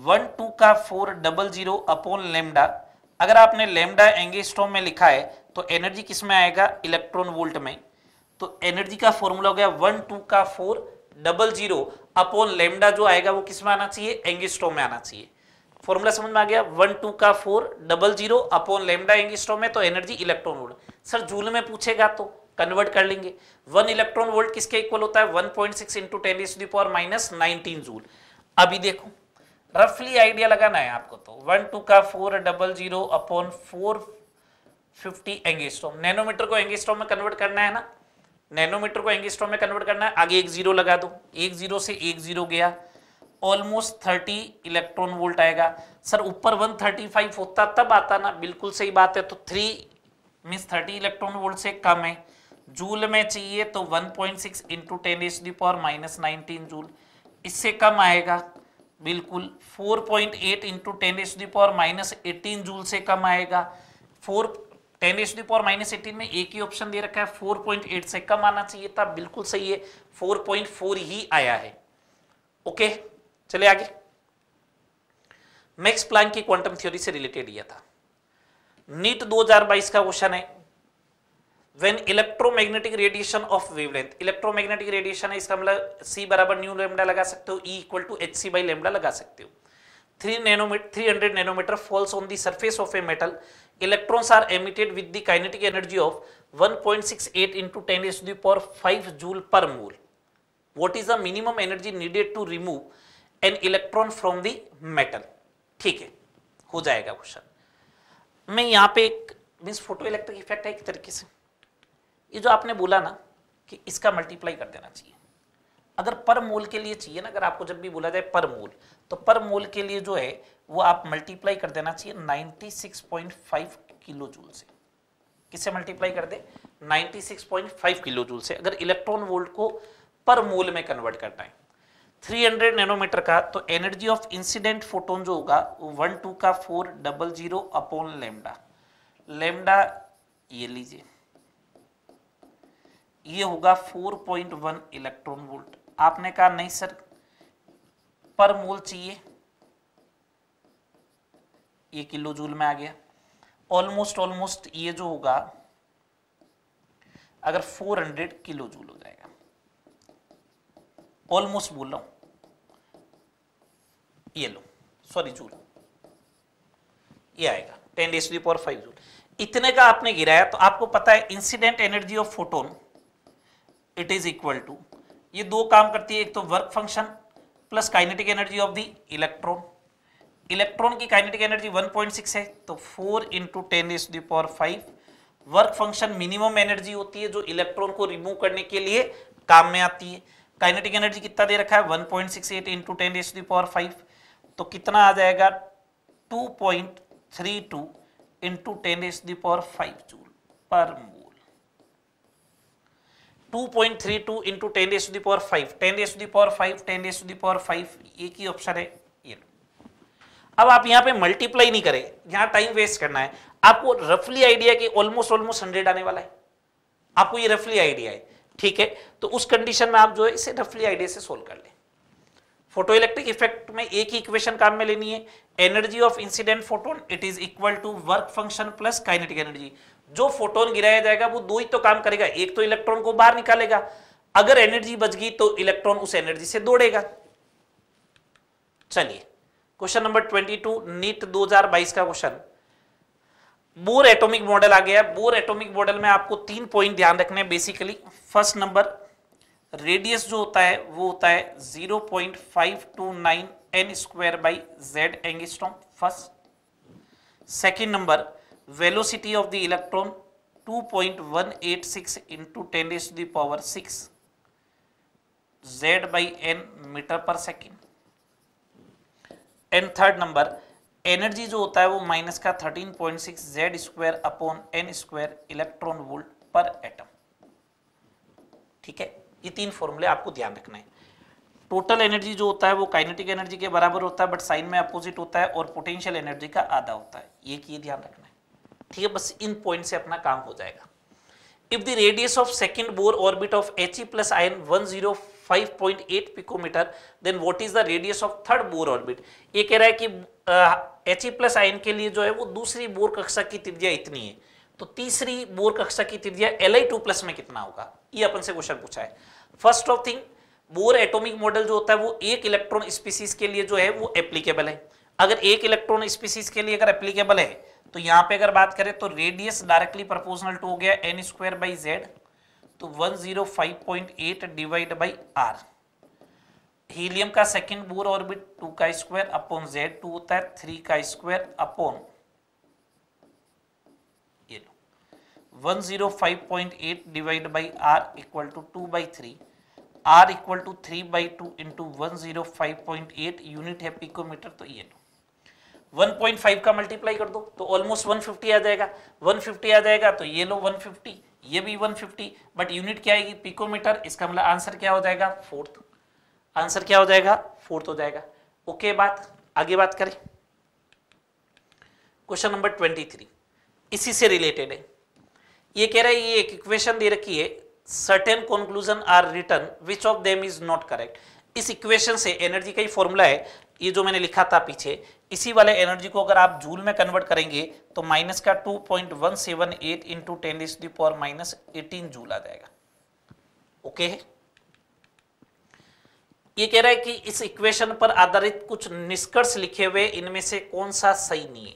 वन टू का four double zero upon lambda अगर आपने लेमडा एंगेस्ट्रॉम में लिखा है तो एनर्जी किसमें आएगा? इलेक्ट्रॉन वोल्ट में. तो एनर्जी का फॉर्मूला हो गया वन टू का four double zero upon lambda जो आएगा वो किसमें आना चाहिए? एंगेस्ट्रॉम में आना चाहिए. फॉर्मूला समझ में आ गया, वन, टू का four, double zero upon lambda angstrom में तो energy electron volt. Sir, joule में पूछेगा तो कन्वर्ट कर लेंगे। वन इलेक्ट्रॉन वोल्ट किसके इक्वल होता है? One point six into ten power minus nineteen joule. अभी देखो रफली आइडिया लगाना है आपको तो। वन, टू का four, double zero upon four, fifty angstrom. Nanometre को एंगेस्ट्रोम में कन्वर्ट करना है ना? नैनोमीटर को एंगेस्ट्रोम में कन्वर्ट करना है, आगे एक ज़ीरो लगा दो। एक ज़ीरो से एक ज़ीरो गया। ऑलमोस्ट थर्टी इलेक्ट्रॉन वोल्ट आएगा। सर, ऊपर वन थर्टी फाइव होता तब आता ना, बिल्कुल सही बात है तो three means thirty electron volt से कम है। जूल में चाहिए तो one point six into ten H the power minus nineteen joule. इससे कम आएगा, बिल्कुल। 4.8 point eight into ten H the power minus eighteen joule से कम आएगा। Four ten H D power minus eighteen में एक ही ऑप्शन दे रखा है 4.8 से कम आना चाहिए था, बिल्कुल सही है 4.4 ही आया है। ओके चले आगे। मैक्स प्लैंक की क्वांटम थ्योरी से रिलेटेड यह था। नीट 2022 का क्वेश्चन है। When electromagnetic radiation of wavelength electromagnetic radiation है, इसका मतलब सी बराबर न्यू लेमडा लगा सकते हो E equal to h c by lambda लगा सकते हो। Three nanometer three hundred nanometer falls on the surface of a metal electrons are emitted with the kinetic energy of 1.68 point six eight into ten is the power five joule per mole what is the minimum energy needed to remove an electron from the metal. ठीक है, हो जाएगा question मैं यहाँ पे एक means photo electric effect है एक तरीके से। ये जो आपने बोला ना कि इसका मल्टीप्लाई कर देना चाहिए। अगर पर मोल के लिए चाहिए ना, अगर आपको जब भी बोला जाए पर मोल तो पर मोल के लिए जो है, वो आप मल्टीप्लाई कर देना चाहिए 96.5 किलो जूल से। किससे मल्टीप्लाई कर दे? 96.5 किलो जूल से। अगर इलेक्ट्रॉन वोल्ट को पर मोल में कन्वर्ट करना है 300 नैनोमीटर का तो एनर्जी ऑफ़ इंसिडेंट फोटोन जो होगा वन टू का four double zero upon lambda lambda ये लीजिए। ये होगा 4.1 इलेक्ट्रॉन वोल्ट आपने कहा, नहीं सर, पर मोल चाहिए। ये किलो जूल में आ गया। ऑलमोस्ट ऑलमोस्ट ये जो होगा, अगर 400 किलो जूल हो जाएगा। ऑलमोस्ट बोल रहा हूँ। ये लो सॉरी जूल ये आएगा टेन डेज़ टू पावर फाइव जूल इतने का आपने गिराया तो आपको पता है incident energy of photon it is equal to ये दो काम करती है, एक तो work function plus kinetic energy of the electron electron की काइनेटिक एनर्जी 1.6 है तो 4 into ten is the power five work function minimum energy होती है, जो इलेक्ट्रॉन को रिमूव करने के लिए काम में आती है। काइनेटिक एनर्जी कितना दे रखा है? 1.68 point six eight into ten is the power five तो कितना आ जाएगा? 2.32 point three two into ten is the power five joule per mole 2.32 into ten is the power five ten is the power five ten is the power five एक ही option है, ये अब आप यहाँ पे मल्टीप्लाई नहीं करें, यहाँ टाइम वेस्ट करना है। आपको रफली आइडिया कि ऑलमोस्ट ऑलमोस्ट हंड्रेड आने वाला है। आपको ये रफली आइडिया है, ठीक है? तो उस कंडीशन में आप जो है, इसे रफली आइडिया से सोल्व कर ले। फ़ोटो इलेक्ट्रिक इफ़ेक्ट में एक ही इक्वेशन काम में लेनी है। Energy of incident photon it is equal to work function plus kinetic energy जो फोटोन गिराया जाएगा, वो दो ही तो काम करेगा। एक तो इलेक्ट्रॉन को बाहर निकालेगा। अगर एनर्जी बच गई तो इलेक्ट्रॉन उस एनर्जी से दौड़ेगा। चलिए क्वेश्चन नंबर 22 नीट 2022 का क्वेश्चन बोर एटॉमिक मॉडल आ गया। बोर एटॉमिक मॉडल में आपको तीन पॉइंट ध्यान रखने हैं बेसिकली फ़र्स्ट नंबर रेडियस जो होता है, वो होता है 0.529 n square by Z angstrom first. Second number velocity of the electron 2.186 into 10 raised to the power 6 z by n meter per second and third number energy जो होता है, वो माइनस का 13.6 Z square upon n square electron volt per atom ठीक है? ये तीन फॉर्मूले आपको ध्यान रखना है। टोटल एनर्जी जो होता है वो काइनेटिक एनर्जी के बराबर होता है बट साइन में अपोजिट होता है और पोटेंशियल एनर्जी का आधा होता है। ये की ध्यान रखना है। ठीक है, बस इन पॉइंट से अपना काम हो जाएगा। If the radius of second Bohr orbit of H E plus ion one zero five point eight picometer then what is the radius of third Bohr orbit ये कह रहा है कि एच ई प्लस आयन के लिए जो है वो दूसरी बोर कक्षा की त्रिज्या इतनी है। तो तीसरी बोर कक्षा की त्रिज्या एल आई टू प्लस में कितना होगा? ये अपन से क्वेश्चन पूछा है। First of thing Bohr atomic model जो होता है, वो एक इलेक्ट्रॉन स्पीसीज के लिए जो है, वो एप्लीकेबल है। अगर एक इलेक्ट्रॉन स्पीसीज के लिए अगर एप्लीकेबल है तो यहाँ पे अगर बात करें तो रेडियस डायरेक्टली प्रोपोर्शनल टू हो गया एन स्क्वायर बाई जेड तो 105.8 डिवाइड बाई आर हीलियम का सेकंड बोर ऑर्बिट टू का स्क्वायर अपॉन जेड टू होता है थ्री का स्क्वायर अपॉन ये लो 105.8 divide by R equal to two by three R equal to into one zero five point eight unit है picometre तो ये लो। 1.5 का मल्टीप्लाई कर दो तो ऑलमोस्ट 150 आ जाएगा। 150 आ जाएगा तो ये लो 150 ये भी 150 बट यूनिट क्या आएगी? पिकोमीटर इसका मतलब आंसर क्या हो जाएगा? फोर्थ आंसर क्या हो जाएगा? फोर्थ हो जाएगा। ओके बात, आगे बात करें। क्वेश्चन नंबर 23 इसी से रिलेटेड है। ये कह रहा है, ये एक इक्वेशन दे रखी है certain conclusion are return which of them is not correct इस इक्वेशन से एनर्जी का ही फॉर्मूला है, ये जो मैंने लिखा था पीछे, इसी वाले एनर्जी को अगर आप जूल में कन्वर्ट करेंगे तो माइनस का 2.178 point one seven eight into ten is the power minus eighteen joule आ जाएगा। ओके है ये कह रहा है कि इस इक्वेशन पर आधारित कुछ निष्कर्ष लिखे हुए, इनमें से कौन सा सही नहीं है?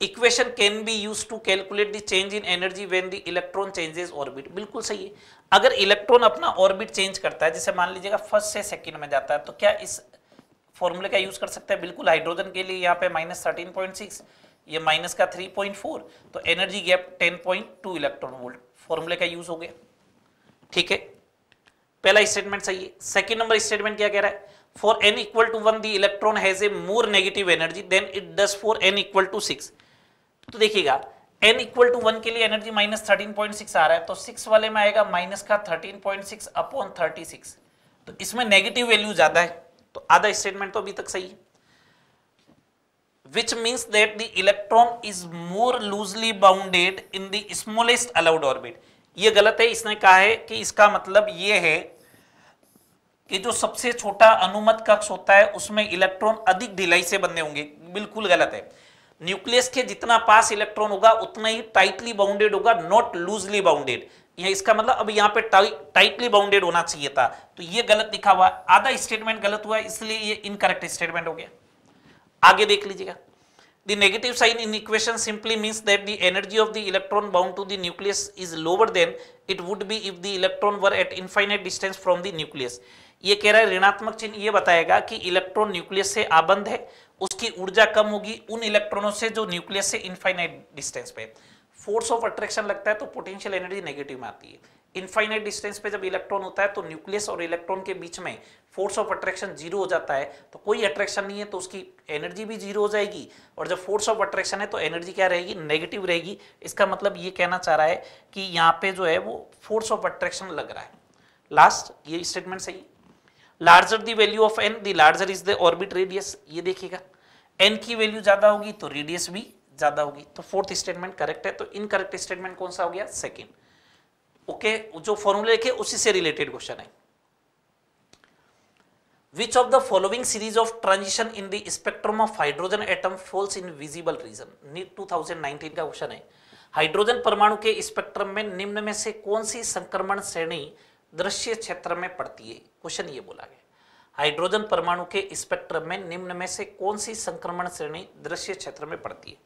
Equation can be use to calculate the change in energy when the electron changes orbit बिल्कुल सही है। अगर इलेक्ट्रॉन अपना ऑर्बिट चेंज करता है, जैसे मान लीजिएगा फ़र्स्ट से सेकंड में जाता है तो क्या इस फॉर्मूले का यूज़ कर सकते हैं? बिल्कुल हाइड्रोजन के लिए यहाँ पे माइनस थर्टीन पॉइंट सिक्स ये माइनस का थ्री पॉइंट फोर तो energy gap ten point two electron volt फॉर्मूले का यूज़ हो गया। ठीक है? पहला स्टेटमेंट सही है। सेकेंड नंबर स्टेटमेंट क्या कह रहा है? For n equal to one the electron has a more negative energy than it does for n equal to six तो देखिएगा, n इक्वल टू वन के लिए energy minus thirteen point six आ रहा है तो सिक्स वाले में आएगा माइनस का thirteen point six upon thirty six तो इसमें नेगेटिव वैल्यू ज़्यादा है तो आधा स्टेटमेंट तो अभी तक सही है। Which means that the electron is more loosely bounded in the smallest allowed orbit. ये गलत है, इसने कहा है कि इसका मतलब ये है कि जो सबसे छोटा अनुमत कक्ष होता है, उसमें इलेक्ट्रॉन अधिक ढिलाई से बंधे होंगे। बिल्कुल गलत है। न्यूक्लियस के जितना पास इलेक्ट्रॉन होगा, उतना ही टाइटली बाउंडेड होगा नॉट लूजली बाउंडेड यह इसका मतलब अब यहाँ पे टाइटली बाउंडेड होना चाहिए था। तो ये गलत लिखा हुआ आधा स्टेटमेंट गलत हुआ इसलिए ये इनकरेक्ट स्टेटमेंट हो गया। आगे देख लीजिएगा। The negative sign in equation simply means that the energy of the electron bound to the nucleus is lower than it would be if the electron were at infinite distance from the nucleus. ये कह रहा है ऋणात्मक चिन्ह, ये बताएगा कि electron nucleus से आबंध है। उसकी ऊर्जा कम होगी उन इलेक्ट्रॉनों से जो न्यूक्लियस से इनफाइनाइट डिस्टेंस पे। फोर्स ऑफ़ अट्रैक्शन लगता है तो पोटेंशियल एनर्जी नेगेटिव में आती है। इनफाइनाइट डिस्टेंस पे जब इलेक्ट्रॉन होता है तो न्यूक्लियस और इलेक्ट्रॉन के बीच में फोर्स ऑफ़ अट्रैक्शन ज़ीरो हो जाता है तो कोई अट्रैक्शन नहीं है तो उसकी एनर्जी भी ज़ीरो हो जाएगी। और जब फोर्स ऑफ़ अट्रैक्शन है तो एनर्जी क्या रहेगी? नेगेटिव रहेगी। इसका मतलब ये कहना चाह रहा है कि यहाँ पे जो है वो फोर्स ऑफ़ अट्रैक्शन लग रहा है। लास्ट ये स्टेटमेंट सही? Larger the value of n the larger is the orbit radius ये देखिएगा। एन की वैल्यू ज़्यादा होगी तो रेडियस भी ज़्यादा होगी। तो फोर्थ स्टेटमेंट करेक्ट है तो इनकरेक्ट स्टेटमेंट कौन सा हो गया? सेकेंड ओके okay, जो फॉर्मूले लिखे उसी से रिलेटेड क्वेश्चन है। Which of the following series of transition in the spectrum of hydrogen atom falls in visible region NEET 2019 का क्वेश्चन है। हाइड्रोजन परमाणु के स्पेक्ट्रम में निम्न में से कौन सी संक्रमण श्रेणी दृश्य क्षेत्र में पड़ती है। क्वेश्चन ये बोला गया हाइड्रोजन परमाणु के स्पेक्ट्रम में निम्न में से कौन सी संक्रमण श्रेणी दृश्य क्षेत्र में पड़ती है?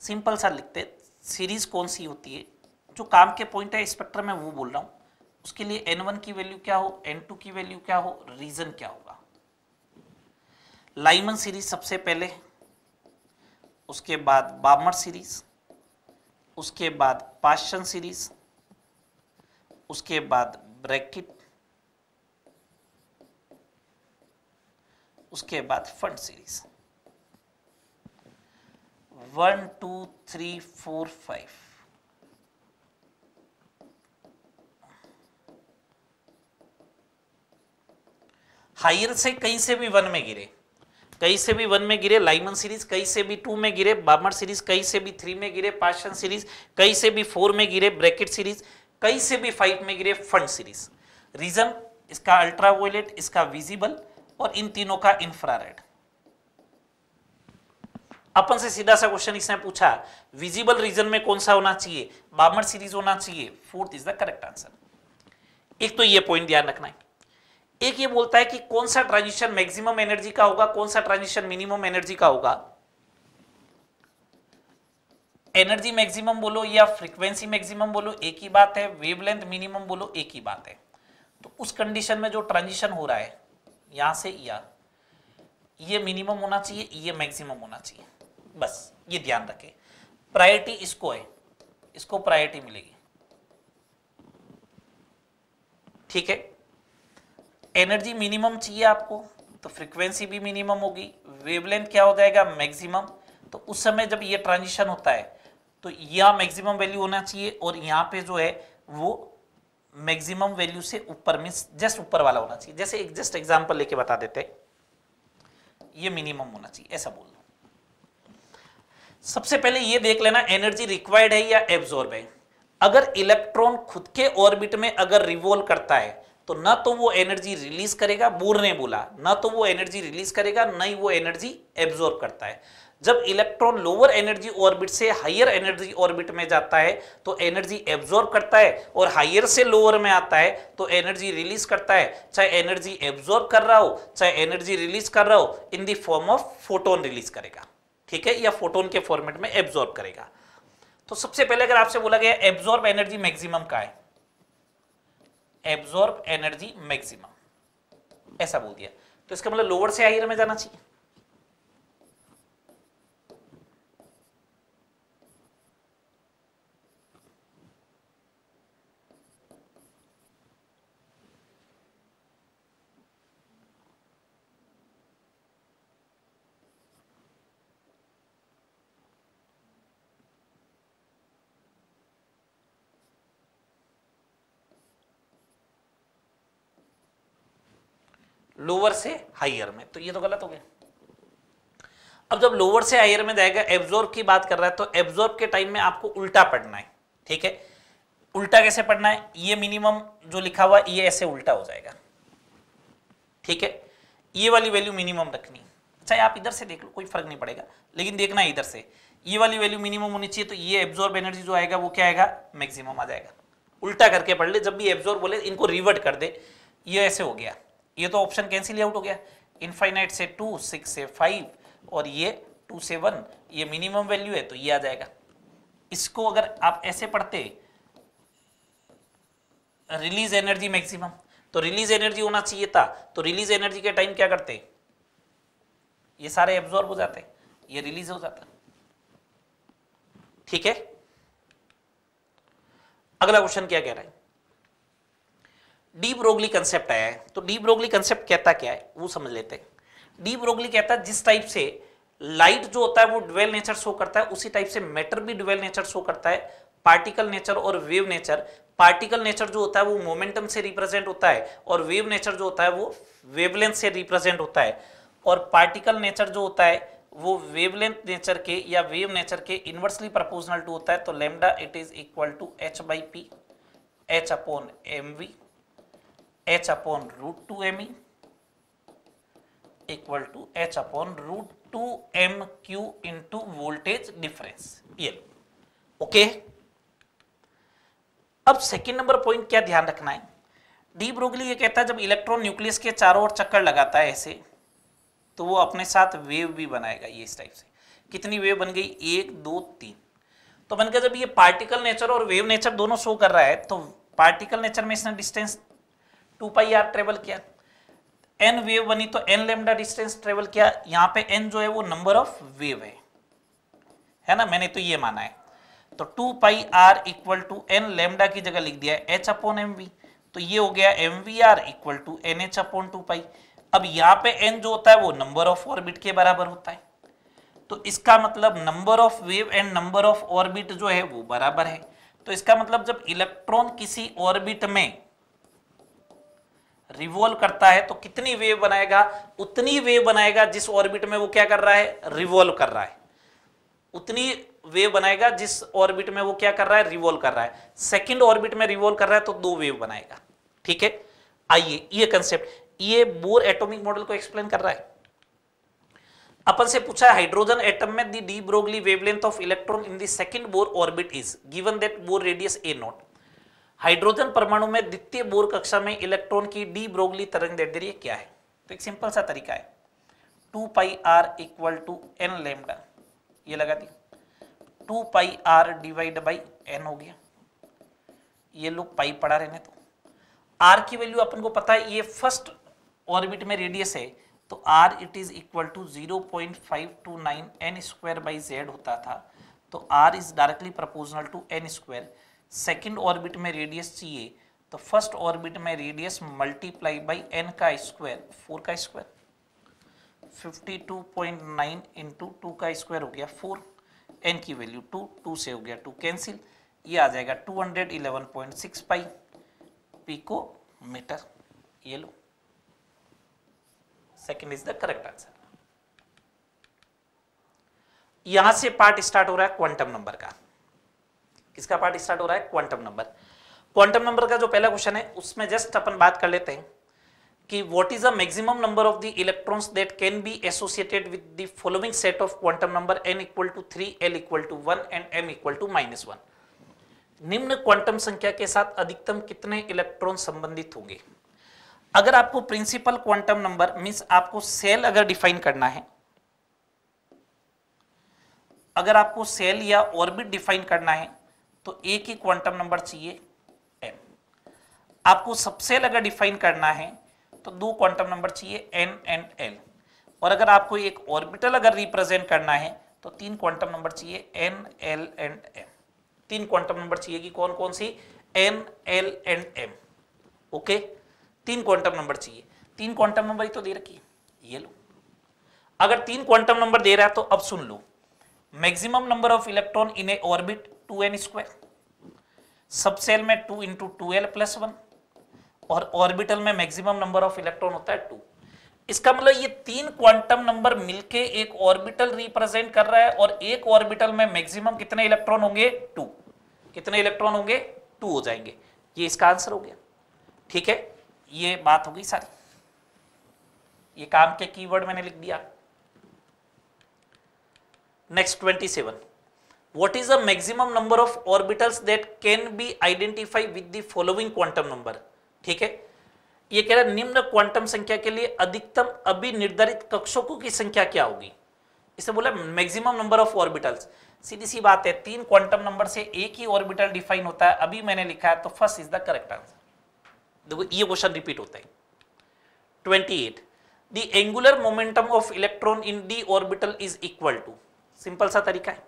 सिंपल सा लिखते सीरीज़ कौन सी होती है? जो काम के पॉइंट है, स्पेक्ट्रम में वो बोल रहा हूँ। उसके लिए n1 की वैल्यू क्या हो? N2 की वैल्यू क्या हो? रीजन क्या होगा? लाइमन सीरीज़ सबसे पहले, उसके बाद बामर सीरीज़ उसके बाद पाशन सीरीज़ उसके बाद ब्रैकेट उसके बाद Pfund series one two three four five higher से कहीं से भी वन में गिरे, कहीं से भी वन में गिरे लाइमन सीरीज़ कहीं से भी टू में गिरे बामर सीरीज़ कहीं से भी थ्री में गिरे पाशन सीरीज़ कहीं से भी फोर में गिरे ब्रैकेट सीरीज़ कहीं से भी फाइट में गिरे फंड सीरीज़ रीजन इसका अल्ट्रावोलेट इसका विजिबल और इन तीनों का इंफ्रारेड अपन से सीधा सा क्वेश्चन इसने पूछा विजिबल रीजन में कौन सा होना चाहिए? बामर सीरीज़ होना चाहिए? Fourth is the correct answer एक तो ये पॉइंट ध्यान रखना है। एक ये बोलता है कि कौन सा ट्रांजिशन मैक्सिमम एनर्जी का होगा, कौन सा ट्रांजिशन मिनिमम एनर्जी का होगा? एनर्जी मैक्सिमम बोलो या फ्रीक्वेंसी मैक्सिमम बोलो, एक ही बात है वेवलेंथ मिनिमम बोलो, एक ही बात है। तो उस कंडीशन में जो ट्रांजिशन हो रहा है, यहाँ से या, ये मिनिमम होना चाहिए, ये मैक्सिमम होना चाहिए। बस, ये ध्यान रखें। प्रायोरिटी इसको है, इसको प्रायोरिटी मिलेगी। ठीक है? एनर्जी मिनिमम चाहिए आपको तो फ्रीक्वेंसी भी मिनिमम होगी। वेवलेंथ क्या हो जाएगा? मैक्सिमम तो उस समय जब ये ट्रांजिशन होता है तो यह मैक्सिमम वैल्यू होना चाहिए और यहाँ पे जो है, वो मैक्सिमम वैल्यू से ऊपर मीन जस्ट ऊपर वाला होना चाहिए। जैसे एक जस्ट एग्ज़ाम्पल लेके बता देते ये मिनिमम होना चाहिए, ऐसा बोल सबसे पहले ये देख लेना एनर्जी रिक्वायर्ड है या एब्जॉर्ब है। अगर इलेक्ट्रॉन खुद के ऑर्बिट में अगर रिवॉल्व करता है तो ना तो वो एनर्जी रिलीज़ करेगा बूर ने बोला, ना तो वो एनर्जी रिलीज़ करेगा, ना ही वो एनर्जी एब्जॉर्ब करता है। जब इलेक्ट्रॉन लोअर एनर्जी ऑर्बिट से हायर एनर्जी ऑर्बिट में जाता है तो एनर्जी एब्जॉर्ब करता है, और हायर से लोअर में आता है तो एनर्जी रिलीज़ करता है। चाहे एनर्जी एब्जॉर्ब कर रहा हो, चाहे एनर्जी रिलीज़ कर रहा हो in the form of photon release करेगा। ठीक है? या फोटोन के फॉर्मेट में एब्जॉर्ब करेगा। तो सबसे पहले अगर आपसे बोला गया एब्जॉर्ब एनर्जी मैक्सिमम का है एब्जॉर्ब एनर्जी मैक्सिमम ऐसा बोल दिया। तो इसका मतलब लोअर से हाइयर में जाना चाहिए। लोअर से हाइयर में। तो ये तो गलत हो गया। अब जब लोअर से हाइयर में जाएगा एब्जॉर्ब की बात कर रहा है तो एब्जॉर्ब के टाइम में आपको उल्टा पढ़ना है, ठीक है? उल्टा कैसे पढ़ना है? ये मिनिमम जो लिखा हुआ, ये ऐसे उल्टा हो जाएगा, ठीक है? ये वाली वैल्यू मिनिमम रखनी चाहे आप इधर से देख लो, कोई फ़र्क नहीं पड़ेगा, लेकिन देखना है इधर से। ये वाली वैल्यू मिनिमम होनी चाहिए तो ये एब्जॉर्ब एनर्जी जो आएगा, वो क्या आएगा? मैक्सिमम आ जाएगा। उल्टा करके पढ़ ले, जब भी एब्जॉर्ब बोले, इनको रिवर्ट कर दे। ये ऐसे हो गया। ये तो ऑप्शन कैंसिल आउट हो गया। इनफाइनाइट से टू सिक्स से फाइव और ये टू से वन ये मिनिमम वैल्यू है तो ये आ जाएगा। इसको अगर आप ऐसे पढ़ते रिलीज़ एनर्जी मैक्सिमम तो रिलीज़ एनर्जी होना चाहिए था तो रिलीज़ एनर्जी के टाइम क्या करते? ये सारे एब्जॉर्ब हो जाते, ये रिलीज़ हो जाता। ठीक है? अगला क्वेश्चन क्या कह रहा है? डी ब्रोगली कंसेप्ट आया है तो डी ब्रोगली कंसेप्ट कहता क्या है? वो समझ लेते हैं। डी ब्रोगली कहता है, जिस टाइप से लाइट जो होता है, वो ड्वेल नेचर शो करता है, उसी टाइप से मैटर भी ड्वेल नेचर शो करता है। पार्टिकल नेचर और वेव नेचर पार्टिकल नेचर जो होता है, वो मोमेंटम से रिप्रेजेंट होता है, और वेव नेचर जो होता है, वो वेवलेंथ से रिप्रेजेंट होता है। और पार्टिकल नेचर जो होता है, वो वेवलेंथ नेचर के या वेव नेचर के इनवर्सली प्रपोजनल टू होता है तो lambda it is equal to h by p h upon m v h upon root two m E equal to h upon root two m q into voltage difference ये okay अब second number point क्या ध्यान रखना है? De Broglie ये कहता है, जब इलेक्ट्रॉन न्यूक्लियस के चारों ओर चक्कर लगाता है ऐसे तो वो अपने साथ वेव भी बनाएगा ये इस टाइप से। कितनी वेव बन गई? एक, दो, तीन। तो बन गया जब ये पार्टिकल नेचर और वेव नेचर दोनों शो कर रहा है तो पार्टिकल नेचर में इसने distance two pi r travel किया। एन वेव बनी तो एन लेमडा डिस्टेंस ट्रेवल किया। यहाँ पे एन जो है वो नंबर ऑफ़ वेव है। है ना? मैंने तो ये माना है। तो two pi r equal to n lambda की जगह लिख दिया है। एच अपॉन एम वी तो ये हो गया m v r equal to n h upon two pi. अब यहाँ पे एन जो होता है वो नंबर ऑफ़ ऑर्बिट के बराबर होता है। तो इसका मतलब number of wave and number of orbit जो है वो बराबर है। तो इसका मतलब जब इलेक्ट्रॉन किसी ऑर्बिट में रिवॉल्व करता है तो कितनी वेव बनाएगा, उतनी वेव बनाएगा, जिस ऑर्बिट में वो क्या कर रहा है रिवॉल्व कर रहा है। उतनी वेव बनाएगा, जिस ऑर्बिट में वो क्या कर रहा है रिवॉल्व कर रहा है। सेकंड ऑर्बिट में रिवॉल्व कर रहा है तो दो वेव बनाएगा। ठीक है? आइए, ये कंसेप्ट ये बोर एटॉमिक मॉडल को एक्सप्लेन कर रहा है। अपन से पूछा हाइड्रोजन एटम में the de Broglie wavelength of electron in the second Bohr orbit is given that Bohr radius a naught hydrogen परमाणु में द्वितीय बोर कक्षा में इलेक्ट्रॉन की डी ब्रोगली तरंग दैर्ध्य क्या है? तो एक सिंपल सा तरीका है। Two pi r equal to n lambda. ये लगा दी two pi r divide by n हो गया। ये लोग पाई पढ़ा रहने तो आर की वैल्यू अपन को पता है, ये फ़र्स्ट ऑर्बिट में रेडियस है तो r it is equal to zero point five two nine n square by Z होता था। तो r is directly proportional to n square. Second orbit में रेडियस चाहिए तो फ़र्स्ट ऑर्बिट में रेडियस मल्टीप्लाई बाई एन का स्क्वायर, फोर का square. Fifty two point nine into two का स्क्वायर हो गया फोर एन की वैल्यू टू टू से हो गया टू, कैंसिल। ये आ जाएगा two hundred eleven point six pi picometre ये लो। Second is the correct answer यहाँ से पार्ट स्टार्ट हो रहा है क्वांटम नंबर का। किसका पार्ट स्टार्ट हो रहा है क्वांटम नंबर क्वांटम नंबर का जो पहला क्वेश्चन है, उसमें जस्ट अपन बात कर लेते हैं कि what is the maximum number of the electrons that can be associated with the following set of quantum number n equal to three l equal to one and m equal to minus one निम्न quantum संख्या के साथ अधिकतम कितने electron संबंधित होंगे? अगर आपको प्रिंसिपल क्वांटम नंबर मींस आपको सेल अगर डिफाइन करना है, अगर आपको सेल या ऑर्बिट डिफाइन करना है तो एक ही क्वांटम नंबर चाहिए एन आपको सबसेल अगर डिफाइन करना है तो दो क्वांटम नंबर चाहिए एन एंड एल और अगर आपको एक ऑर्बिटल अगर रिप्रेजेंट करना है तो तीन क्वांटम नंबर चाहिए एन एल एंड एम तीन क्वांटम नंबर चाहिए कि कौन कौन सी? N l and m okay? तीन क्वांटम नंबर चाहिए। तीन क्वांटम नंबर ही तो दे रखी ये लो। अगर तीन क्वांटम नंबर दे रहा है तो अब सुन लो। Maximum number of electron in a orbit two n square. Subshell में two into two l plus one और ऑर्बिटल में मैक्सिमम नंबर ऑफ़ इलेक्ट्रॉन होता है टू। इसका मतलब ये तीन क्वांटम नंबर मिलके एक ऑर्बिटल रिप्रेजेंट कर रहा है और एक ऑर्बिटल में मैक्सिमम कितने इलेक्ट्रॉन होंगे? टू। कितने इलेक्ट्रॉन होंगे? टू हो जाएँगे। ये इसका आंसर हो गया। ठीक है? ये बात हो गई सारी। ये काम के कीवर्ड मैंने लिख दिया। Next twenty seven what is the maximum number of orbitals that can be identified with the following quantum number? ठीक है? ये कह रहा है निम्न क्वांटम संख्या के लिए अधिकतम अभी निर्धारित कक्षकों की संख्या क्या होगी? इसे बोला मैक्सिमम नंबर ऑफ़ ऑर्बिटल्स सीधी सी बात है, तीन क्वांटम नंबर से एक ही ऑर्बिटल डिफाइन होता है। अभी मैंने लिखा है तो first is the correct answer देखो, ये क्वेश्चन रिपीट होता है। 28 the angular momentum of electron in d orbital is equal to simple सा तरीका है।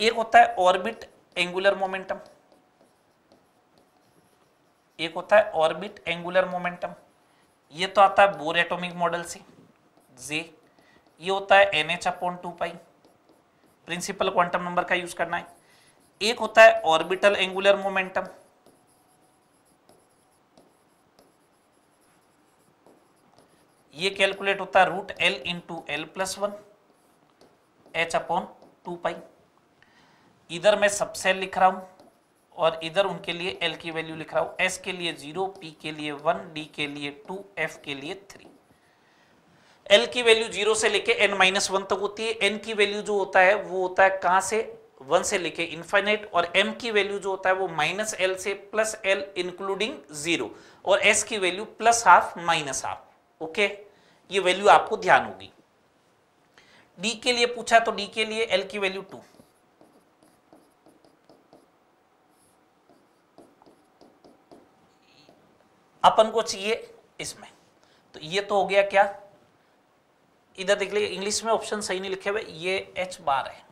एक होता है ऑर्बिट एंगुलर मोमेंटम। एक होता है ऑर्बिट एंगुलर मोमेंटम। ये तो आता है बोर एटॉमिक मॉडल से। जे। ये होता है n h upon two pi. Principal quantum number का यूज़ करना है। एक होता है ऑर्बिटल एंगुलर मोमेंटम। ये कैलकुलेट होता है root l into l plus one h upon two pi. इधर मैं सबसेल लिख रहा हूँ और इधर उनके लिए एल की वैल्यू लिख रहा हूँ। एस के लिए ज़ीरो पी के लिए वन डी के लिए टू एफ़ के लिए थ्री एल की वैल्यू ज़ीरो से लेके एन माइनस वन तक होती है। एन की वैल्यू जो होता है, वो होता है कहाँ से? वन से लेके इन्फाइनाइट और एम की वैल्यू जो होता है, वो माइनस एल से प्लस एल इंक्लूडिंग ज़ीरो और एस की value plus half minus half okay ये वैल्यू आपको ध्यान होगी। डी के लिए पूछा तो डी के लिए एल की वैल्यू टू अपन को चाहिए इसमें। तो ये तो हो गया क्या? इधर देख लीजिए इंग्लिश में ऑप्शन सही नहीं लिखे हुए, ये एच बार है।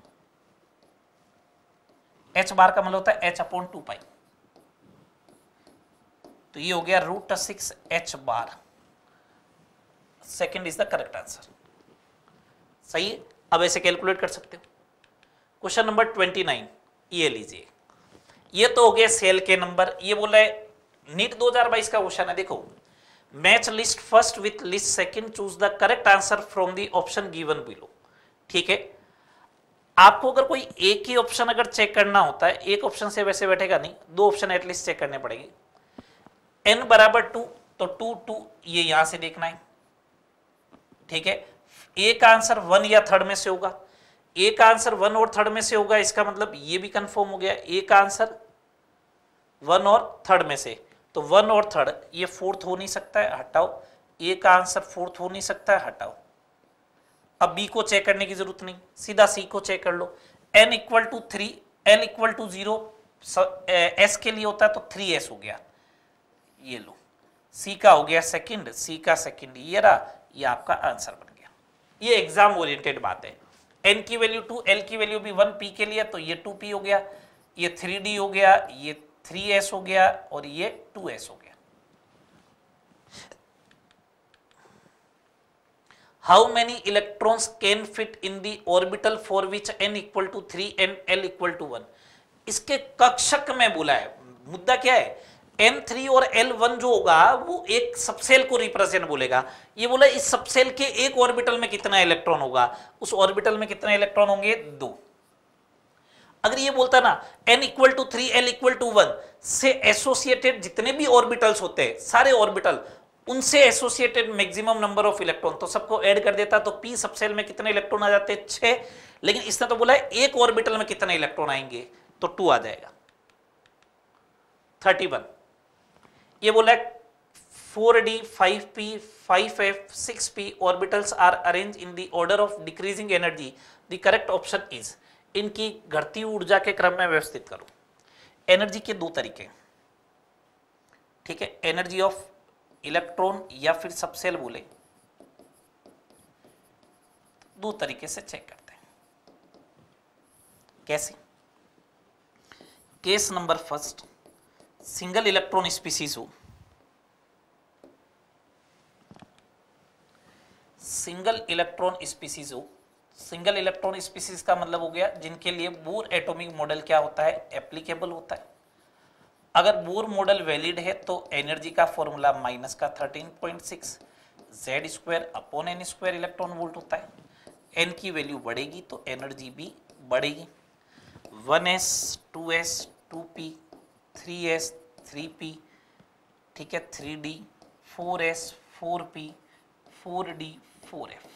एच बार का मतलब होता है एच अपॉन टू पाई तो ये हो गया root six h bar second is the correct answer सही? है अब ऐसे कैलकुलेट कर सकते हो। क्वेश्चन नंबर ट्वेंटी नाइन ये लीजिए। ये तो हो गया सेल के नंबर ये बोला है नीट 2022 का क्वेश्चन है, देखो। Match list first with list second choose the correct answer from the option given below ठीक है? आपको अगर कोई एक ही ऑप्शन अगर चेक करना होता है, एक ऑप्शन से वैसे बैठेगा नहीं, दो ऑप्शन एटलीस्ट चेक करने पड़ेंगे। एन बराबर टू तो टू टू ये यहाँ से देखना है। ठीक है? एक आंसर वन या थर्ड में से होगा। एक आंसर वन और थर्ड में से होगा, इसका मतलब ये भी कंफर्म हो गया। एक आंसर वन और थर्ड में से। तो वन और थर्ड, ये फोर्थ हो नहीं सकता है, हटाओ। ए का आंसर फोर्थ हो नहीं सकता है, हटाओ। अब बी को चेक करने की ज़रूरत नहीं, सीधा सी को चेक कर लो। N equal to three l equal to zero s के लिए होता है तो थ्री एस हो गया। ये लो। सी का हो गया सेकंड सी का सेकंड ये रहा, ये आपका आंसर बन गया। ये एग्ज़ाम ओरिएंटेड बात है। एन की वैल्यू टू एल की वैल्यू भी वन पी के लिए तो ये टू पी हो गया, ये थ्री डी हो गया, ये थ्री एस हो गया और ये टू एस हो गया। How many electrons can fit in the orbital for which n equal to three and l equal to one इसके कक्षक में बोला है। मुद्दा क्या है? एन थ्री और एल वन जो होगा, वो एक सबसेल को रिप्रेजेंट बोलेगा। ये बोला, इस सबसेल के एक ऑर्बिटल में कितना इलेक्ट्रॉन होगा? उस ऑर्बिटल में कितने इलेक्ट्रॉन होंगे? दो। अगर ये बोलता ना, n equal to three l equal to one से एसोसिएटेड जितने भी ऑर्बिटल्स होते हैं, सारे ऑर्बिटल उनसे associated maximum number of electron तो सबको ऐड कर देता तो पी सबसेल में कितने इलेक्ट्रॉन आ जाते? हैं लेकिन इसने तो बोला है एक ऑर्बिटल में कितने इलेक्ट्रॉन आएँगे? तो टू आ जाएगा। थर्टी वन ये बोला four d five p five f six p orbitals are arrange in the order of decreasing energy the correct option is इनकी घटती ऊर्जा के क्रम में व्यवस्थित करो। एनर्जी के दो तरीके ठीक है? एनर्जी ऑफ़ इलेक्ट्रॉन या फिर सबसेल बोले। दो तरीके से चेक करते हैं। कैसे? Case number first single electron species हो। सिंगल इलेक्ट्रॉन स्पीसीज हो। सिंगल इलेक्ट्रॉन स्पीसीज का मतलब हो गया, जिनके लिए बोर एटॉमिक मॉडल क्या होता है? एप्लीकेबल होता है। अगर बोर मॉडल वैलिड है तो एनर्जी का फॉर्मूला माइनस का 13.6 Z square upon n square electron volt होता है। एन की वैल्यू बढ़ेगी तो एनर्जी भी बढ़ेगी। One s, two s, two p, three s, three p, ठीक है, three d, four s, four p, four d, four f.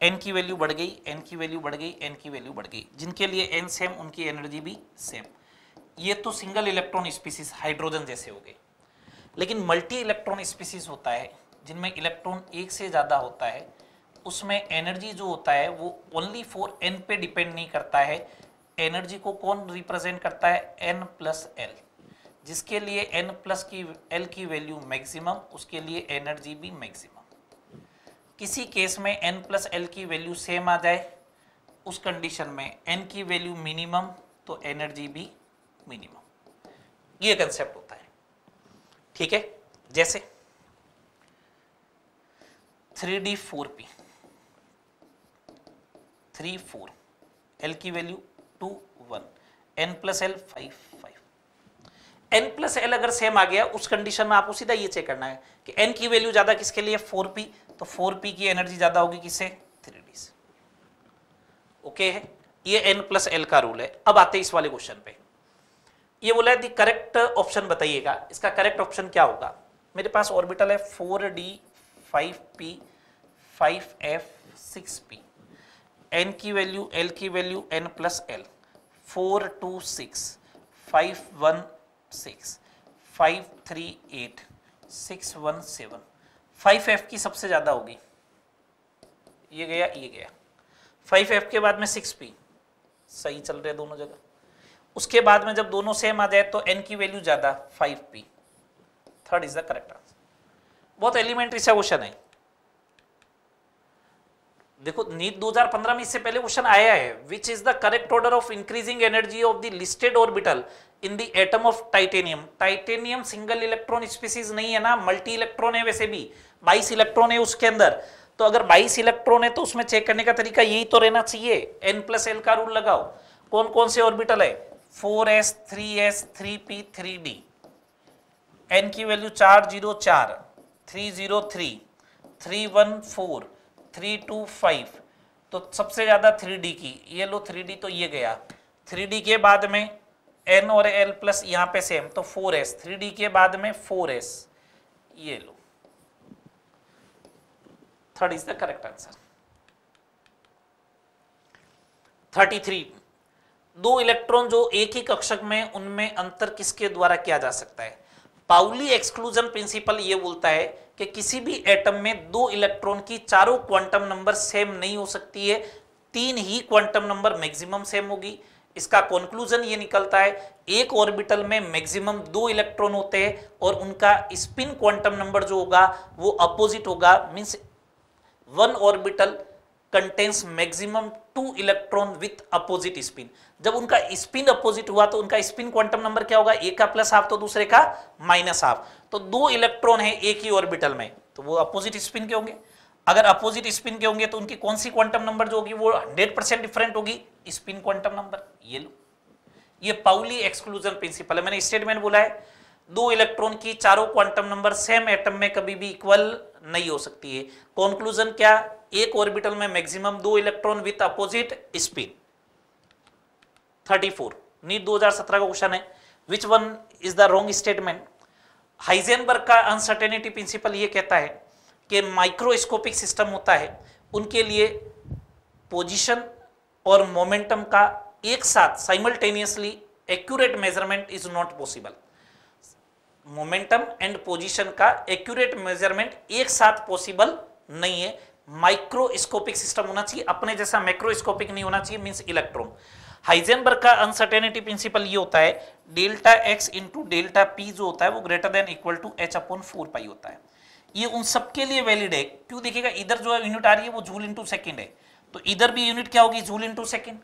N की वैल्यू बढ़ गई एन की वैल्यू बढ़ गई एन की वैल्यू बढ़ गई। जिनके लिए एन सेम उनकी एनर्जी भी सेम ये तो सिंगल इलेक्ट्रॉन स्पीसीज हाइड्रोजन जैसे हो गए। लेकिन मल्टी इलेक्ट्रॉन स्पीसीज होता है, जिनमें इलेक्ट्रॉन एक से ज़्यादा होता है, उसमें एनर्जी जो होता है, वो ओनली फॉर एन पे डिपेंड नहीं करता है। एनर्जी को कौन रिप्रेजेंट करता है? एन प्लस एल जिसके लिए एन प्लस की एल की वैल्यू मैक्सिमम उसके लिए एनर्जी भी मैक्सिमम किसी केस में एन प्लस एल की वैल्यू सेम आ जाए, उस कंडीशन में एन की वैल्यू मिनिमम तो एनर्जी भी मिनिमम ये कंसेप्ट होता है। ठीक है? जैसे three d four p three four l की value two one n plus l five five n plus l अगर सेम आ गया, उस कंडीशन में आपको सीधा ये चेक करना है कि एन की वैल्यू ज़्यादा किसके लिए? फोर पी तो फोर पी की एनर्जी ज़्यादा होगी किससे? थ्री डी से ओके है? ये एन प्लस एल का रूल है। अब आते हैं इस वाले क्वेश्चन पे। ये बोला है दी करेक्ट ऑप्शन बताइएगा। इसका करेक्ट ऑप्शन क्या होगा? मेरे पास ऑर्बिटल है four d five p five f six p n की वैल्यू एल की value n plus l four two six five one six five three eight six one seven five f की सबसे ज़्यादा होगी। ये गया ये गया। फाइव एफ़ के बाद में सिक्स पी। सही चल रहे दोनों जगह। उसके बाद में जब दोनों सेम आ जाए तो एन की वैल्यू ज़्यादा five p third is the correct answer बहुत एलिमेंट्री सा क्वेश्चन है। देखो, नीट 2015 में इससे पहले क्वेश्चन आया है which is the correct order of increasing energy of the listed orbital in the atom of titanium titanium single electron species नहीं है ना मल्टी इलेक्ट्रॉन है वैसे भी 22 इलेक्ट्रॉन है उसके अंदर। तो अगर 22 इलेक्ट्रॉन है तो उसमें चेक करने का तरीका यही तो रहना चाहिए। एन प्लस एल का रूल लगाओ। कौन कौन से ऑर्बिटल है? Four s, three s, three p, three d n की वैल्यू चार, ज़ीरो चार। Three zero three. Three one four. Three two five. तो सबसे ज़्यादा थ्री डी की। ये लो, थ्री डी तो ये गया। थ्री डी के बाद में एन और एल प्लस यहाँ पे सेम तो फोर एस थ्री डी के बाद में फोर एस ये लो। Third is the correct answer thirty three दो इलेक्ट्रॉन जो एक ही कक्षक में, उनमें अंतर किसके द्वारा किया जा सकता है? पाउली एक्सक्लूजन प्रिंसिपल ये बोलता है कि किसी भी एटम में दो इलेक्ट्रॉन की चारों क्वांटम नंबर सेम नहीं हो सकती है, तीन ही क्वांटम नंबर मैक्सिमम सेम होगी। इसका कंक्लूजन ये निकलता है, एक ऑर्बिटल में मैक्सिमम दो इलेक्ट्रॉन होते हैं और उनका स्पिन क्वांटम नंबर जो होगा, वो अपोजिट होगा means one orbital contains maximum two electron with opposite spin जब उनका स्पिन अपोजिट हुआ तो उनका स्पिन क्वांटम नंबर क्या होगा? एक का प्लस हाफ़ तो दूसरे का माइनस हाफ़ तो दो इलेक्ट्रॉन है एक ही ऑर्बिटल में तो वो अपोजिट स्पिन के होंगे। अगर अपोजिट स्पिन के होंगे तो उनकी कौन सी क्वांटम नंबर जो होगी, वो 100 परसेंट डिफरेंट होगी स्पिन क्वांटम नंबर ये लो। ये पाउली एक्सक्लूजन प्रिंसिपल है। मैंने स्टेटमेंट बोला है, दो इलेक्ट्रॉन की चारों क्वांटम नंबर सेम एटम में कभी भी इक्वल नहीं हो सकती है। कंक्लूजन क्या? एक ऑर्बिटल में मैक्सिमम दो electron with opposite spin 34 NEET 2017 का क्वेश्चन है। Which one is the wrong statement Heisenberg का अनसर्टेनिटी प्रिंसिपल ये कहता है कि माइक्रोस्कोपिक सिस्टम होता है, उनके लिए पोजीशन और मोमेंटम का एक साथ simultaneously accurate measurement is not possible momentum and position का एक्यूरेट मेज़रमेंट एक साथ पॉसिबल नहीं है। माइक्रोस्कोपिक सिस्टम होना चाहिए, अपने जैसा मैक्रोस्कोपिक नहीं होना चाहिए मींस इलेक्ट्रॉन हाइजेनबर्ग का अनसर्टेनिटी प्रिंसिपल ये होता है delta x into delta p जो होता है, वो greater than equal to h upon four pi होता है। ये उन सबके लिए वैलिड है। क्यों देखिएगा इधर जो यूनिट आ रही है, वो जूल इंटू सेकेंड है। तो इधर भी यूनिट क्या होगी? जूल इंटू सेकेंड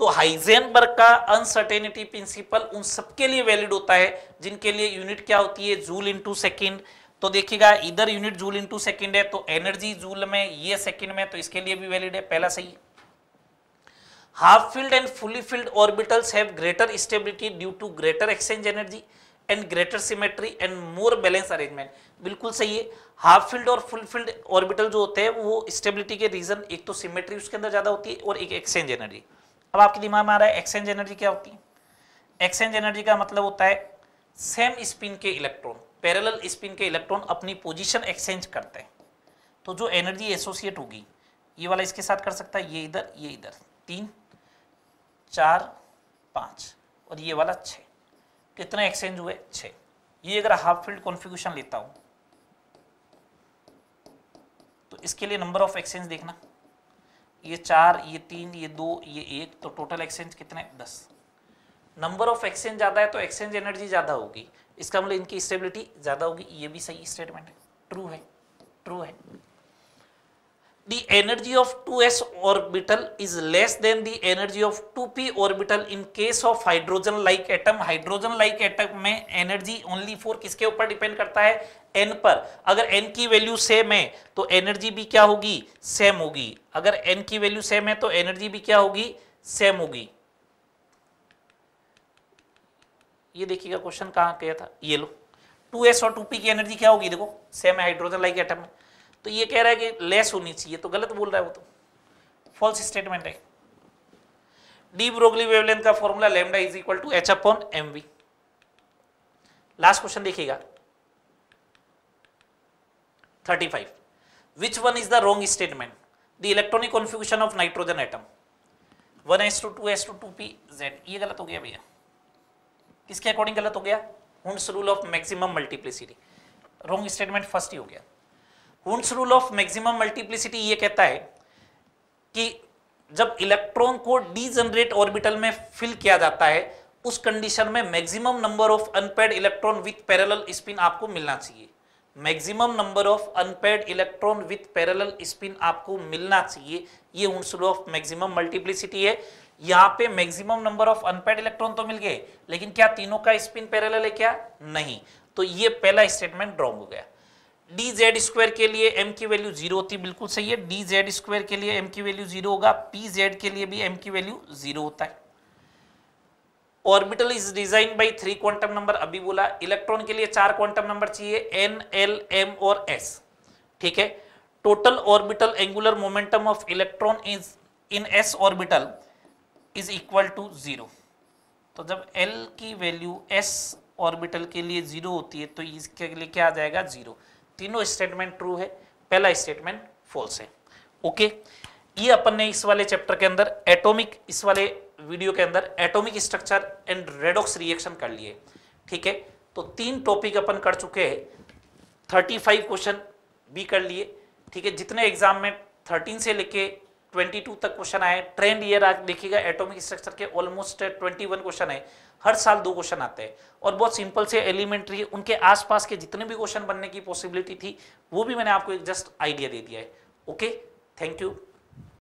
तो हाइजेनबर्ग का अनसर्टेनिटी प्रिंसिपल उन सबके लिए वैलिड होता है, जिनके लिए यूनिट क्या होती है? जूल इंटू सेकेंड तो देखिएगा, इधर यूनिट जूल इंटू सेकेंड है तो एनर्जी जूल में, ये सेकेंड में तो इसके लिए भी वैलिड है, पहला सही। Half filled and fully filled orbitals have greater stability due to greater exchange energy and greater symmetry and more balance arrangement बिल्कुल सही है। हाफ़ फ़ील्ड और फुल फ़ील्ड ऑर्बिटल जो होते हैं, वो स्टेबिलिटी के रीजन एक तो सिमेट्री उसके अंदर ज़्यादा होती है और एक एक्सचेंज एनर्जी अब आपके दिमाग में आ रहा है एक्सचेंज एनर्जी क्या होती है? एक्सचेंज एनर्जी का मतलब होता है सेम स्पिन के इलेक्ट्रॉन पैरेलल स्पिन के इलेक्ट्रॉन अपनी पोजीशन एक्सचेंज करते हैं। तो जो एनर्जी एसोसिएट होगी, ये वाला इसके साथ कर सकता है, ये इधर ये इधर। तीन, चार, पाँच और ये वाला छः कितने एक्सचेंज हुए? छः। ये अगर हाफ़ फ़ील्ड कॉन्फ़िगरेशन लेता हूँ तो इसके लिए नंबर ऑफ़ एक्सचेंज देखना। ये चार, ये तीन, ये दो, ये एक तो टोटल एक्सचेंज कितने? दस। नंबर ऑफ़ एक्सचेंज ज़्यादा है तो एक्सचेंज एनर्जी ज़्यादा होगी। इसका मतलब इनकी स्टेबिलिटी ज़्यादा होगी। ये भी सही स्टेटमेंट है। ट्रू है। ट्रू है। The energy of 2s orbital is less than the energy of 2p orbital in case of hydrogen like atom. Hydrogen like atom में energy only for किसके ऊपर डिपेंड करता है? N पर। अगर n की वैल्यू सेम है तो एनर्जी भी क्या होगी? सेम होगी। अगर n की वैल्यू सेम है तो एनर्जी भी क्या होगी? सेम होगी। ये देखिएगा क्वेश्चन कहाँ किया था? ये लो। 2s और 2p की एनर्जी क्या होगी? देखो सेम है हाइड्रोजन लाइक एटम में। तो ये कह रहा है कि लेस होनी चाहिए तो गलत बोल रहा है वो तो। फॉल्स स्टेटमेंट है। डी ब्रोगली वेवलेंथ का formula lambda is equal to h upon m v last question देखिएगा। 35 which one is the wrong statement? The electronic configuration of nitrogen atom 1s to 2s to 2p z ये गलत हो गया भैया। किसके according गलत हो गया। Hund's rule of maximum multiplicity wrong statement first ही हो गया। Hund's rule of maximum multiplicity ये कहता है कि जब इलेक्ट्रॉन को डीजनरेट ऑर्बिटल में फिल किया जाता है, उस कंडीशन में maximum number of unpaired electron with parallel spin आपको मिलना चाहिए। Maximum number of unpaired electron with parallel spin आपको मिलना चाहिए। ये रूल ऑफ़ मैक्सिमम मल्टीप्लिसिटी है। यहाँ पे maximum number of unpaired electron तो मिल गए, लेकिन क्या तीनों का स्पिन पैरेलल है क्या? नहीं। तो ये पहला स्टेटमेंट रॉन्ग हो गया। डी जेड स्क्वायर के लिए एम की वैल्यू ज़ीरो होती बिल्कुल सही है। डी जेड स्क्वायर के लिए एम की वैल्यू ज़ीरो होगा पी जेड के लिए भी एम की वैल्यू ज़ीरो होता है। Orbital is design by three quantum number अभी बोला। इलेक्ट्रॉन के लिए चार क्वांटम नंबर चाहिए एन एल एम और एस ठीक है? Total orbital angular momentum of electron is in S orbital is equal to zero तो जब एल की वैल्यू एस ऑर्बिटल के लिए ज़ीरो होती है तो इसके लिए क्या आ जाएगा? ज़ीरो तीनों स्टेटमेंट ट्रू है, पहला स्टेटमेंट फॉल्स है। ओके ये अपन ने इस वाले चैप्टर के अंदर एटॉमिक इस वाले वीडियो के अंदर atomic structure and redox reaction कर लिए। ठीक है? तो तीन टॉपिक अपन कर चुके हैं। थर्टी फाइव क्वेश्चन भी कर लिए। ठीक है? जितने एग्ज़ाम में थर्टीन से लेके 22 तक क्वेश्चन आए। ट्रेंड ईयर आज देखिएगा एटॉमिक स्ट्रक्चर के ऑलमोस्ट 21 क्वेश्चन है हर साल दो क्वेश्चन आते हैं। और बहुत सिंपल से एलिमेंट्री उनके आसपास के जितने भी क्वेश्चन बनने की पॉसिबिलिटी थी, वो भी मैंने आपको एक जस्ट आइडिया दे दिया है। Okay thank you